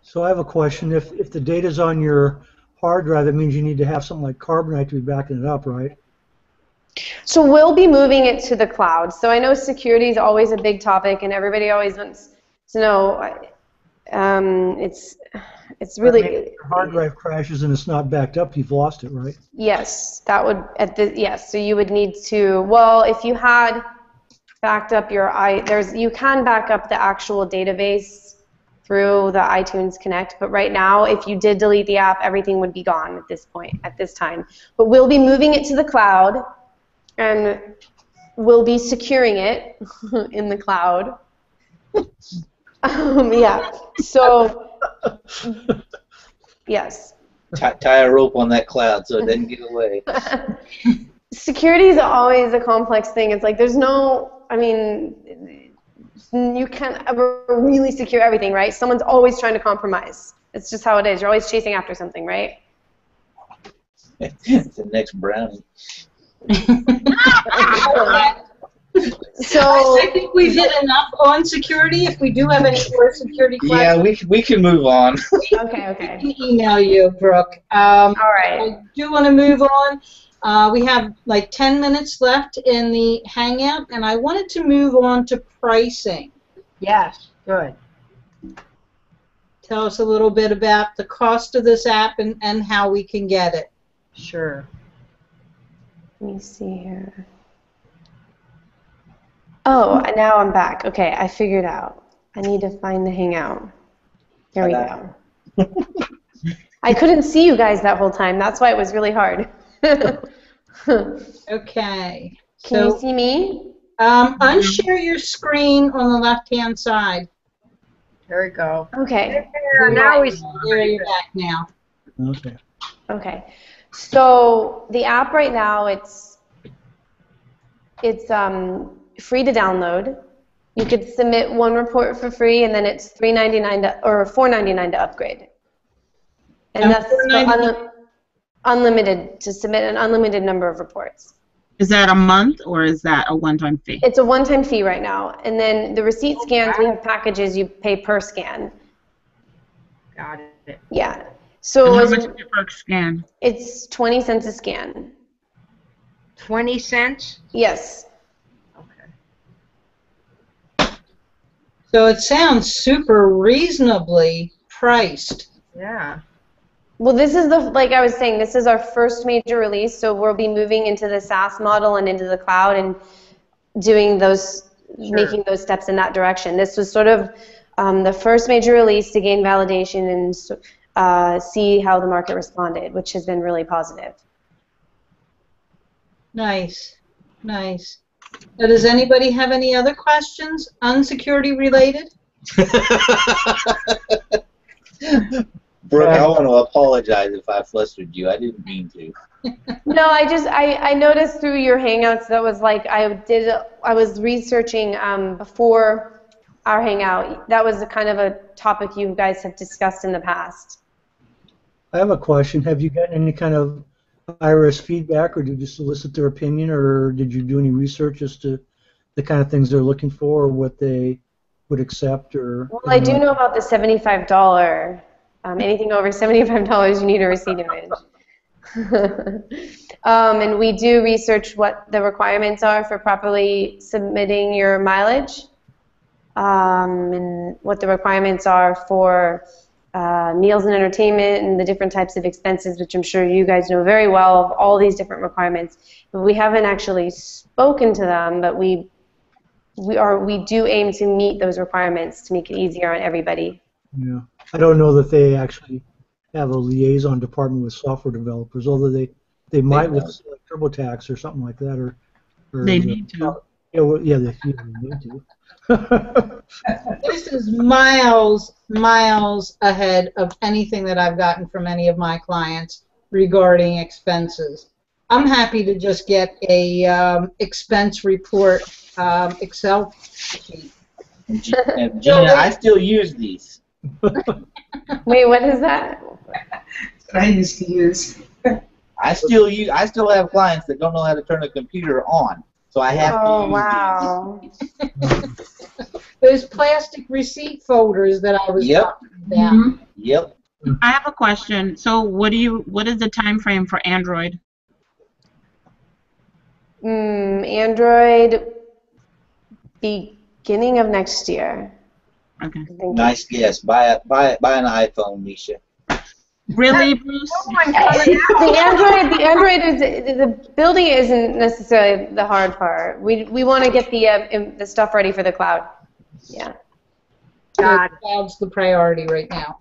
so I have a question. If, if the data is on your hard drive, that means you need to have something like Carbonite to be backing it up, right? So we'll be moving it to the cloud. So I know security is always a big topic, and everybody always wants to know. Um, it's it's I mean, really if your hard drive crashes and it's not backed up, you've lost it, right? yes. That would at the yes. So you would need to well, if you had backed up your i there's you can back up the actual database through the iTunes Connect, but right now, if you did delete the app, everything would be gone at this point, at this time. But we'll be moving it to the cloud, and we'll be securing it in the cloud. um, yeah. So, yes. Tie, tie a rope on that cloud so it doesn't get away. Security is always a complex thing. It's like there's no, I mean, you can't ever really secure everything, right? Someone's always trying to compromise. It's just how it is. You're always chasing after something, right? the next brownie. So I think we've hit enough on security. If we do have any more security Yeah, questions, we we can move on. okay, okay. I can email you, Brooke. Um, All right. I do want to move on. Uh, we have like 10 minutes left in the Hangout, and I wanted to move on to pricing. Yes. Good. Tell us a little bit about the cost of this app and, and how we can get it. Sure. Let me see here. Oh, now I'm back. Okay, I figured out. I need to find the Hangout. Here we go. I couldn't see you guys that whole time. That's why it was really hard. Can Okay. you see me? um, unshare your screen on the left-hand side. There we go. Okay. There, now we. There you're back now. Okay. Okay. So the app right now, it's it's um, free to download. You could submit one report for free, and then it's three ninety nine to or four ninety nine to upgrade. And And that's for $4.99 unli- unlimited to submit an unlimited number of reports. Is that a month or is that a one-time fee? It's a one-time fee right now, and then the receipt scans we have packages you pay per scan. Got it. Yeah. So And how much is it per scan? it's twenty cents a scan. Twenty cents. Yes. Okay. So it sounds super reasonably priced. Yeah. Well, this is the, like I was saying, this is our first major release, so we'll be moving into the SaaS model and into the cloud and doing those, making those steps in that direction. This was sort of um, the first major release to gain validation and uh, see how the market responded, which has been really positive. Nice, nice. Now, does anybody have any other questions, unsecurity related? Brooke, I want to apologize if I flustered you. I didn't mean to. No, I just I, I noticed through your Hangouts that was like I did I was researching um, before our Hangout. That was a kind of a topic you guys have discussed in the past. I have a question. Have you gotten any kind of IRS feedback, or did you solicit their opinion, or did you do any research as to the kind of things they're looking for, or what they would accept, or? Well, I do know about the seventy-five dollar. Um, anything over seventy-five dollars, you need a receipt image. um, and we do research what the requirements are for properly submitting your mileage, um, and what the requirements are for uh, meals and entertainment and the different types of expenses, which I'm sure you guys know very well of all these different requirements. But we haven't actually spoken to them, but we we are we do aim to meet those requirements to make it easier on everybody. Yeah, I don't know that they actually have a liaison department with software developers, although they they might with like, TurboTax or something like that, or, or They need to. Yeah, well, yeah, they need to. This is miles, miles ahead of anything that I've gotten from any of my clients regarding expenses. I'm happy to just get a um, expense report um, Excel sheet. And Gina, I still use these. Wait, what is that? I used to use. I still use. I still have clients that don't know how to turn a computer on, so I have Oh to use wow! Those plastic receipt folders that I was Yep. talking about. Mhm. Yep. I have a question. So, what do you? What is the time frame for Android? Mm, Android beginning of next year. Okay. Nice guess. Buy a, buy buy an iPhone, Misha. Really, Bruce? Someone coming out. The Android, the Android is the building isn't necessarily the hard part. We we want to get the uh, the stuff ready for the cloud. Yeah. Got it. Cloud's the priority right now.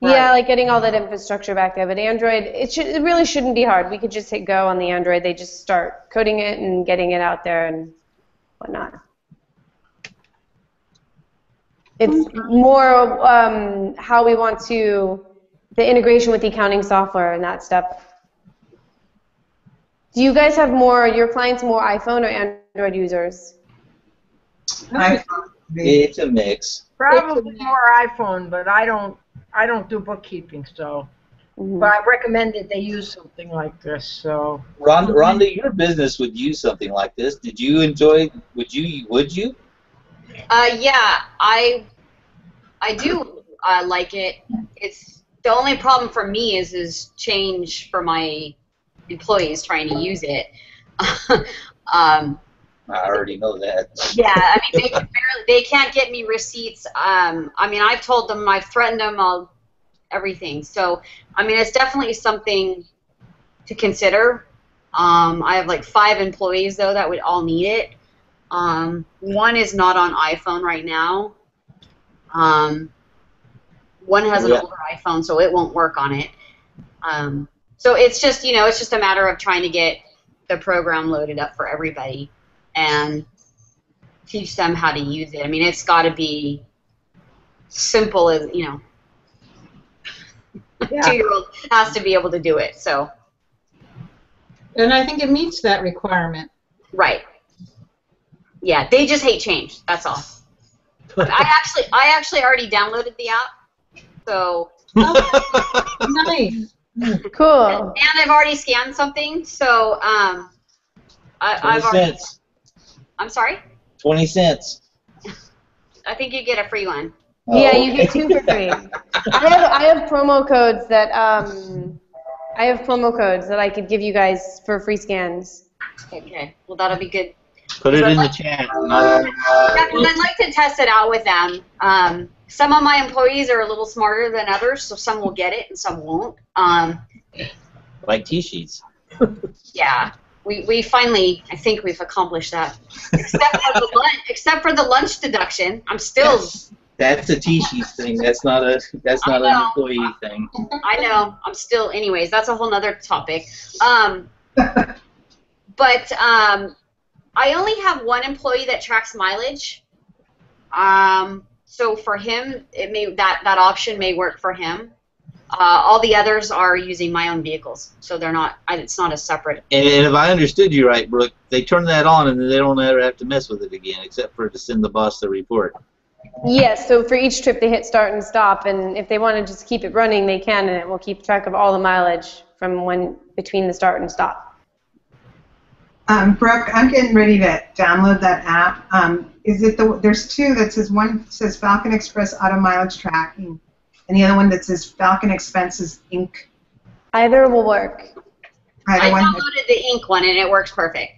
Yeah, like getting all that infrastructure back there. But Android, it should it really shouldn't be hard. We could just hit go on the Android. They just start coding it and getting it out there and whatnot. It's more um, how we want to the integration with the accounting software and that stuff. Do you guys have more? Your clients more iPhone or Android users? iPhone. It's a mix. Probably more iPhone, but I don't. I don't do bookkeeping, so. Mhm. But I recommend that they use something like this. So. Rhonda, Rhonda, your business would use something like this. Did you enjoy? Would you? Would you? Uh, yeah, I I do uh, like it. It's the only problem for me is is change for my employees trying to use it. um, I already know that. yeah, I mean they can barely, they can't get me receipts. Um, I mean I've told them, I've threatened them, I'll everything. So I mean it's definitely something to consider. Um, I have like five employees though that would all need it. Um, one is not on iPhone right now. Um, one has an Yeah. older iPhone, so it won't work on it. Um, so it's just you know it's just a matter of trying to get the program loaded up for everybody and teach them how to use it. I mean, it's got to be simple as you know. Yeah. Two-year-old has to be able to do it. So And I think it meets that requirement. right. Yeah, they just hate change. That's all. I actually, I actually already downloaded the app, so Nice. Cool. and I've already scanned something. So um, I, Twenty I've already. cents. I'm sorry. Twenty cents. I think you get a free one. Yeah, Oh, you get two for free. I have I have promo codes that um I have promo codes that I could give you guys for free scans. Okay. Well, that'll be good. Put it in the chat. Not, Yeah, 'cause I'd like to test it out with them. Um, some of my employees are a little smarter than others, so some will get it and some won't. Um, like TSheets. yeah, we, we finally, I think we've accomplished that. Except for the lunch, except for the lunch deduction, I'm still. That's a TSheets thing. That's not a. That's not an employee thing. I know. I'm still. Anyways, that's a whole nother topic. Um, but um, I only have one employee that tracks mileage. Um, so for him, it may that that option may work for him. Uh, all the others are using my own vehicles, so they're not. It's not a separate. And, and if I understood you right, Brooke, they turn that on and they don't ever have to mess with it again, except for to send the boss the report. Yes, so for each trip they hit start and stop, and if they want to just keep it running, they can, and it will keep track of all the mileage from when between the start and stop. Um, Brooke, I'm getting ready to download that app. Um, is it the there's two that says one says Falcon Express Auto Mileage Tracking, and the other one that says Falcon Expenses Inc. Either will work. Either I one. downloaded the Inc. one and it works perfect.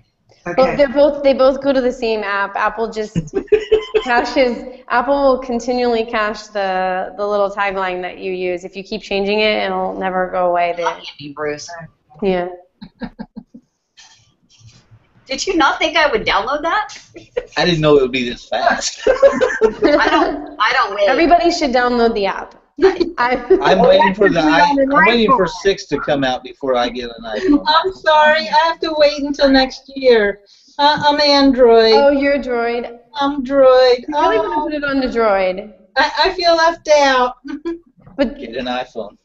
But Okay. they're both they both go to the same app. Apple just caches. Apple will continually cache the the little tagline that you use. If you keep changing it, it'll never go away. That The, can't Bruce. yeah. Did you not think I would download that? I didn't know it would be this fast. I don't. I don't wait. Everybody should download the app. I, I'm waiting for the. I, I'm waiting for six to come out before I get an iPhone. I'm sorry, I have to wait until next year. Uh, I'm Android. oh, you're a droid. I'm Droid. You really want to Oh, put it on the droid. I, I feel left out. But Get an iPhone.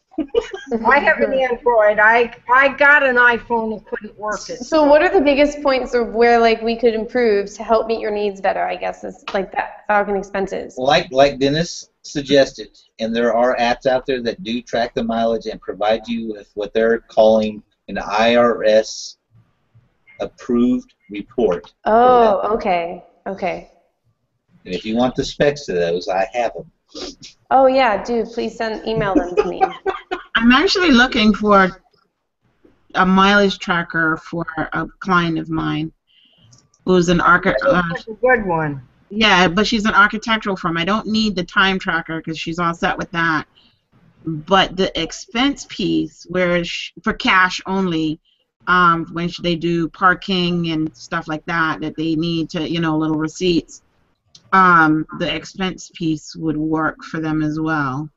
I have an Android. I I got an iPhone and couldn't work it. So what are the biggest points of where like we could improve to help meet your needs better, I guess, is like that Falcon expenses. Like like Dennis suggested, and there are apps out there that do track the mileage and provide you with what they're calling an IRS approved report. Oh, okay. Okay. And if you want the specs to those, I have them. Oh yeah, dude, please send email them to me. I'm actually looking for a mileage tracker for a client of mine who's an architect. Uh, good one. yeah, but she's an architectural firm. I don't need the time tracker because she's all set with that. But the expense piece, where sh- for cash only, um, when sh- they do parking and stuff like that, that they need to, you know, little receipts, um, the expense piece would work for them as well.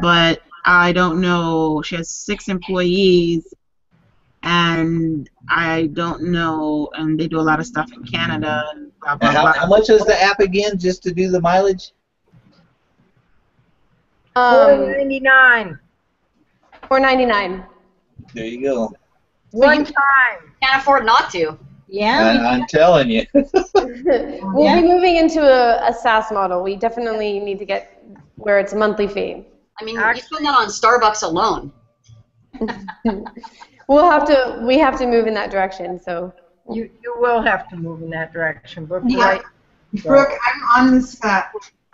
But I don't know. She has six employees, and I don't know. And they do a lot of stuff in Canada. Blah blah Now, how, blah. how much is the app again just to do the mileage? Four Um, ninety nine. four ninety nine. There you go. One time. Can't afford not to. Yeah. I, I'm telling you. we'll Yeah. be moving into a, a SaaS model. We definitely need to get where it's a monthly fee. I mean, you spend that on Starbucks alone. We'll have to we have to move in that direction. So You you will have to move in that direction, but Yeah. right. Brooke, I'm on this uh,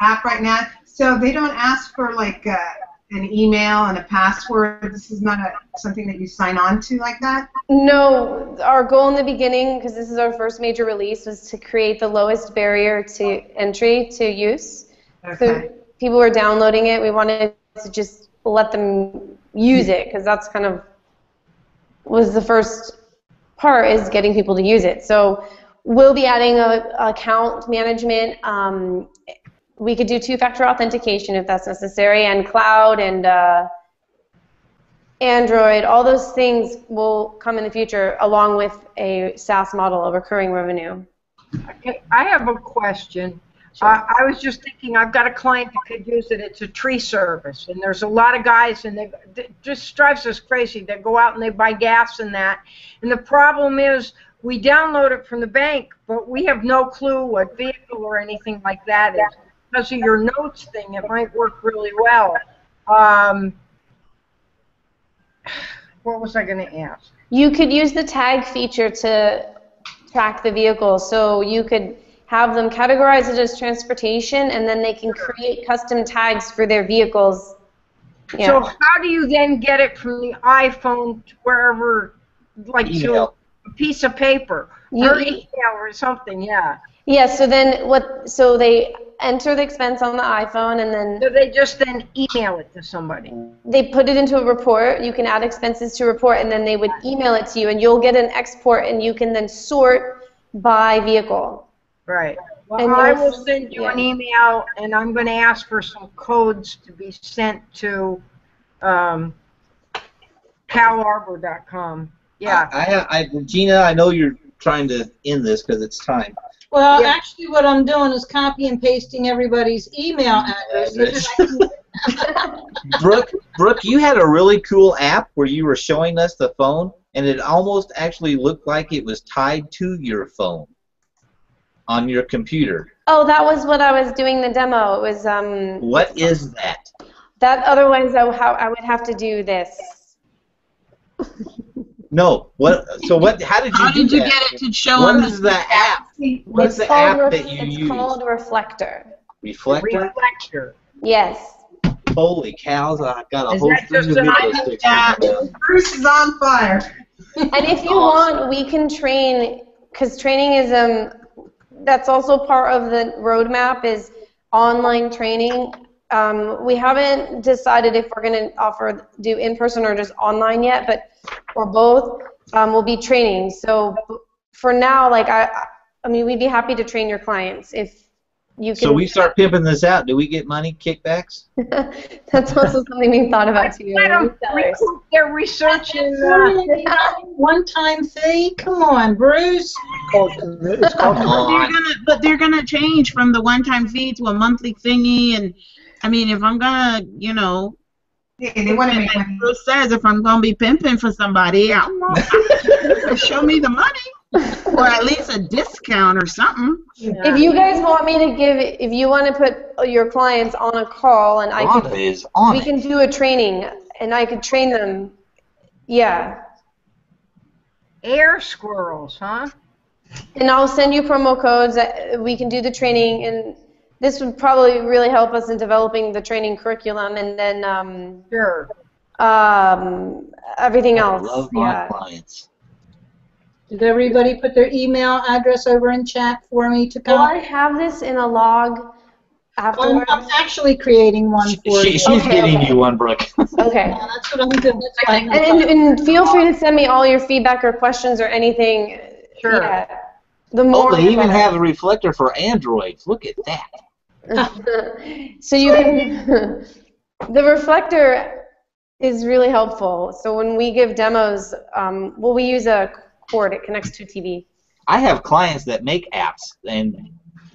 app right now, so they don't ask for like uh, an email and a password. This is not a, something that you sign on to like that. no, our goal in the beginning, because this is our first major release, was to create the lowest barrier to entry to use. Okay. So people were downloading it. We wanted to just let them use it because that's kind of was the first part is getting people to use it. So we'll be adding a, account management. Um, we could do two-factor authentication if that's necessary, and cloud and uh, Android. All those things will come in the future, along with a SaaS model of recurring revenue. Okay, I have a question. Uh, I was just thinking, I've got a client that could use it. It's a tree service, and there's a lot of guys, and they it just drives us crazy. They go out and they buy gas and that, and the problem is we download it from the bank, but we have no clue what vehicle or anything like that is. Because of your notes thing, it might work really well. Um, what was I going to ask? You could use the tag feature to track the vehicle. So you could have them categorize it as transportation, and then they can create custom tags for their vehicles. Yeah. So how do you then get it from the iPhone to wherever, like to a piece of paper? You, Or email or something, yeah. yeah. So then what? So they enter the expense on the iPhone, and then So they just then email it to somebody. they put it into a report. You can add expenses to report, and then they would email it to you, and you'll get an export, and you can then sort by vehicle. Right. Well, And I you'll- send you an email, and I'm going to ask for some codes to be sent to um, calarbor.com. Yeah. I, I, Gina, I know you're trying to end this because it's time. Well, Yeah. actually, what I'm doing is copy and pasting everybody's email address. so that I can- Brooke, Brooke, you had a really cool app where you were showing us the phone, and it almost actually looked like it was tied to your phone on your computer. Oh, that was what I was doing the demo. It was um What is that? that. Otherwise, I, would ha- I would have to do this. No. What? So what? How did you How do did you that? get it to show What on is the the app? What's it's the called app Ref- that you It's use? called Reflector. Reflector. Reflector. Yes. Holy cows! I got a Is whole that string just of an video iPad? sticks. Yeah. right. Bruce is on fire. And if you want, we can train because training is um that's also part of the roadmap is online training. Um, we haven't decided if we're going to offer do in person or just online yet, but or both. Um, we'll be training. So for now, like I, I mean, we'd be happy to train your clients if you can. So we start pimping this out. Do we get money kickbacks? that's also something we thought about too. I don't resellers. They're researching. Uh, One-time fee? Come on, Bruce. Called It's called Come But they're gonna, but they're gonna change from the one-time fee to a monthly thingy, and I mean, if I'm gonna, you know, Yeah, they want to make money. Bruce says, if I'm gonna be pimping for somebody, I want show me the money, or at least a discount or something. If you guys want me to give, if you want to put your clients on a call and I Rhonda could, is on we it. can do a training and I could train them. Yeah. air squirrels, huh? And I'll send you promo codes. that We can do the training and this would probably really help us in developing the training curriculum and then um, Sure. um, everything I else. love my clients. Did everybody put their email address over in chat for me to Will I have this in a log I'm. I'm actually creating one for She, you. she's Okay, getting okay. you one, Brooke. Okay. Yeah, that's what I'm doing. That's why I'm And, and, and feel free to send me all your feedback or questions or anything. Sure. Yeah. The Oh, they even have a reflector for androids. Look at that. so you can. the reflector is really helpful. So when we give demos, um, well, we use a cord. It connects to a TV. I have clients that make apps, and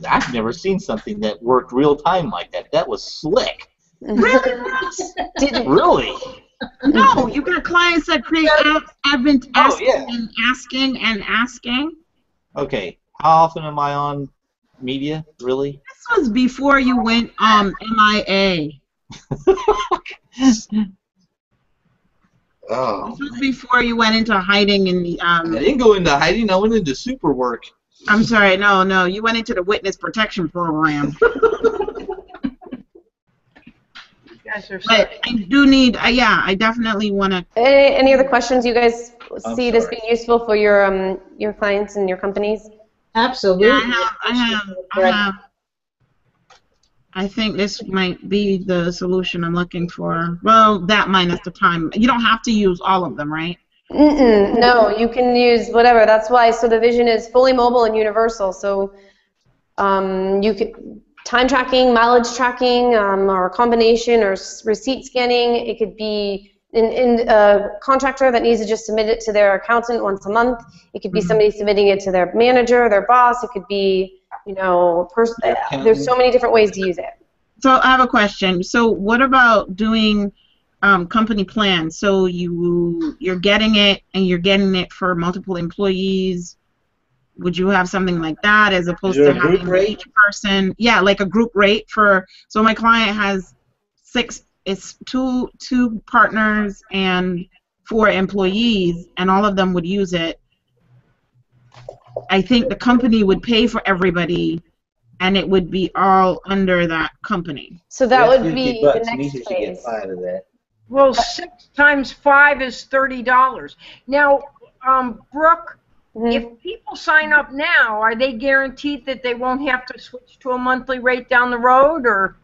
I've never seen something that worked real time like that. That was slick. Really, Bruce? Really? No, you got clients that create apps. I've been Oh, asking yeah. and asking and asking. Okay. How often am I on media? Really? This was before you went um MIA. Oh. This was before you went into hiding in the Um, I didn't go into hiding. I went into super work. I'm sorry, no, no, you went into the witness protection program. You guys are But I do need, uh, yeah, I definitely want to. any, any other questions you guys see this being useful for your um, your clients and your companies? Absolutely. Yeah, I have, I have, I have. I think this might be the solution I'm looking for. Well, that minus the time. You don't have to use all of them, right? Mm-mm, no, you can use whatever. That's why. So the vision is fully mobile and universal. So um, you could time tracking, mileage tracking, um, or a combination, or receipt scanning. It could be in, in a contractor that needs to just submit it to their accountant once a month. It could be somebody submitting it to their manager, their boss. It could be, you know, pers- there's so many different ways to use it. So I have a question. So what about doing um, company plans? So you you're getting it and you're getting it for multiple employees. Would you have something like that as opposed to a having rate? each person? Yeah, like a group rate for. So my client has six. It's two two partners and four employees, and all of them would use it. I think the company would pay for everybody, and it would be all under that company. So that That's would be bucks. the next should get five of that. Well, six times five is thirty dollars. Now, um, Brooke, Mhm. If people sign up now, are they guaranteed that they won't have to switch to a monthly rate down the road, or?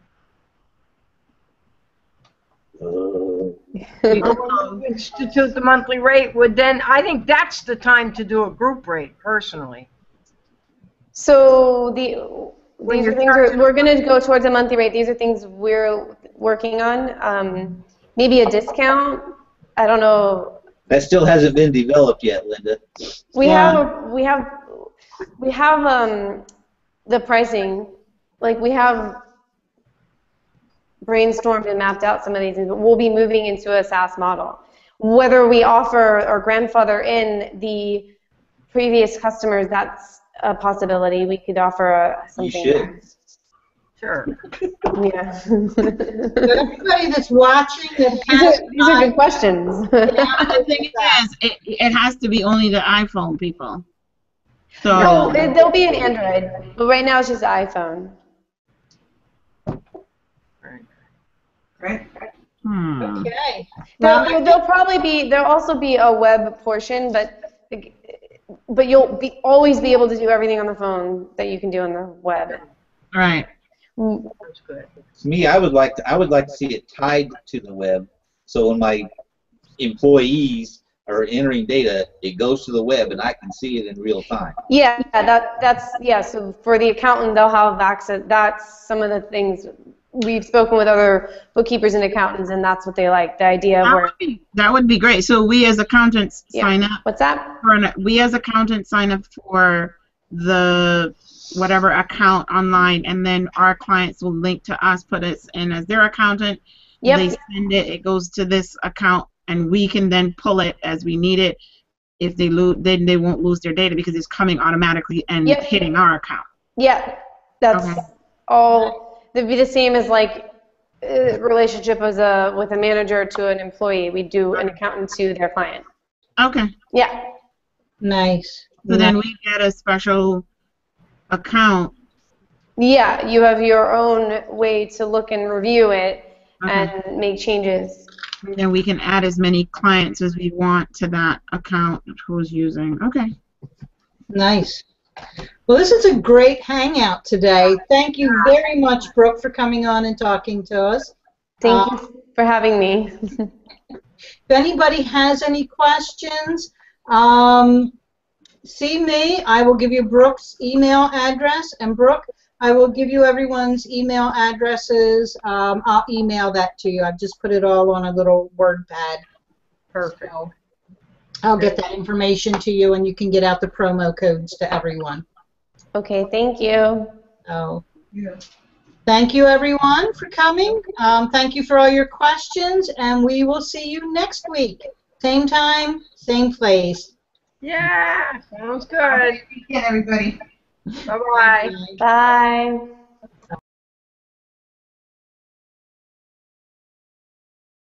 Institute the monthly rate would then, I think that's the time to do a group rate, personally. So the When these are things we're, we're going to go towards a monthly rate. These are things we're working on. Um, maybe a discount. I don't know. That still hasn't been developed yet, Linda. We Yeah. have we have we have um, the pricing. Like we have brainstormed and mapped out some of these things, but we'll be moving into a SaaS model. Whether we offer or grandfather in the previous customers, that's a possibility. We could offer a, You something. should. Sure. Yeah. But everybody that's watching that these, has are, these are good questions. The thing is, it, it has to be only the iPhone people. So no, there'll be an Android, but right now it's just iPhone. Right? hmm. Okay. There'll, Well, there'll probably be there'll also be a web portion, but but you'll be always be able to do everything on the phone that you can do on the web. right. That's good. To me, I would like to, I would like to see it tied to the web. So when my employees are entering data, it goes to the web and I can see it in real time. Yeah, yeah, that that's yeah. So for the accountant, they'll have access. That's some of the things we've spoken with other bookkeepers and accountants, and that's what they like. The idea That where would be that would be great. So we as accountants Yeah. sign up what's that? for an, we as accountants sign up for the whatever account online, and then our clients will link to us, put us in as their accountant. Yep. They send it. It goes to this account, and we can then pull it as we need it. If they lose, then they won't lose their data because it's coming automatically and Yep. hitting our account. Yeah, that's Okay. all. It'd be the same as like uh, relationship as a with a manager to an employee. We do an accountant to their client. Okay. Yeah. Nice. So then we get a special account. Yeah, you have your own way to look and review it Okay. and make changes. And then we can add as many clients as we want to that account who's using. Okay. Nice. Well, this is a great hangout today. Thank you very much, Brooke, for coming on and talking to us. Thank Uh, you for having me. If anybody has any questions, um, see me. I will give you Brooke's email address, and Brooke, I will give you everyone's email addresses. Um, I'll email that to you. I've just put it all on a little WordPad. Perfect. So I'll get that information to you, and you can get out the promo codes to everyone. Okay, thank you. Oh. Yeah. Thank you, everyone, for coming. Um, thank you for all your questions, and we will see you next week. Same time, same place. Yeah, sounds good. Good weekend, everybody. Bye-bye. Bye.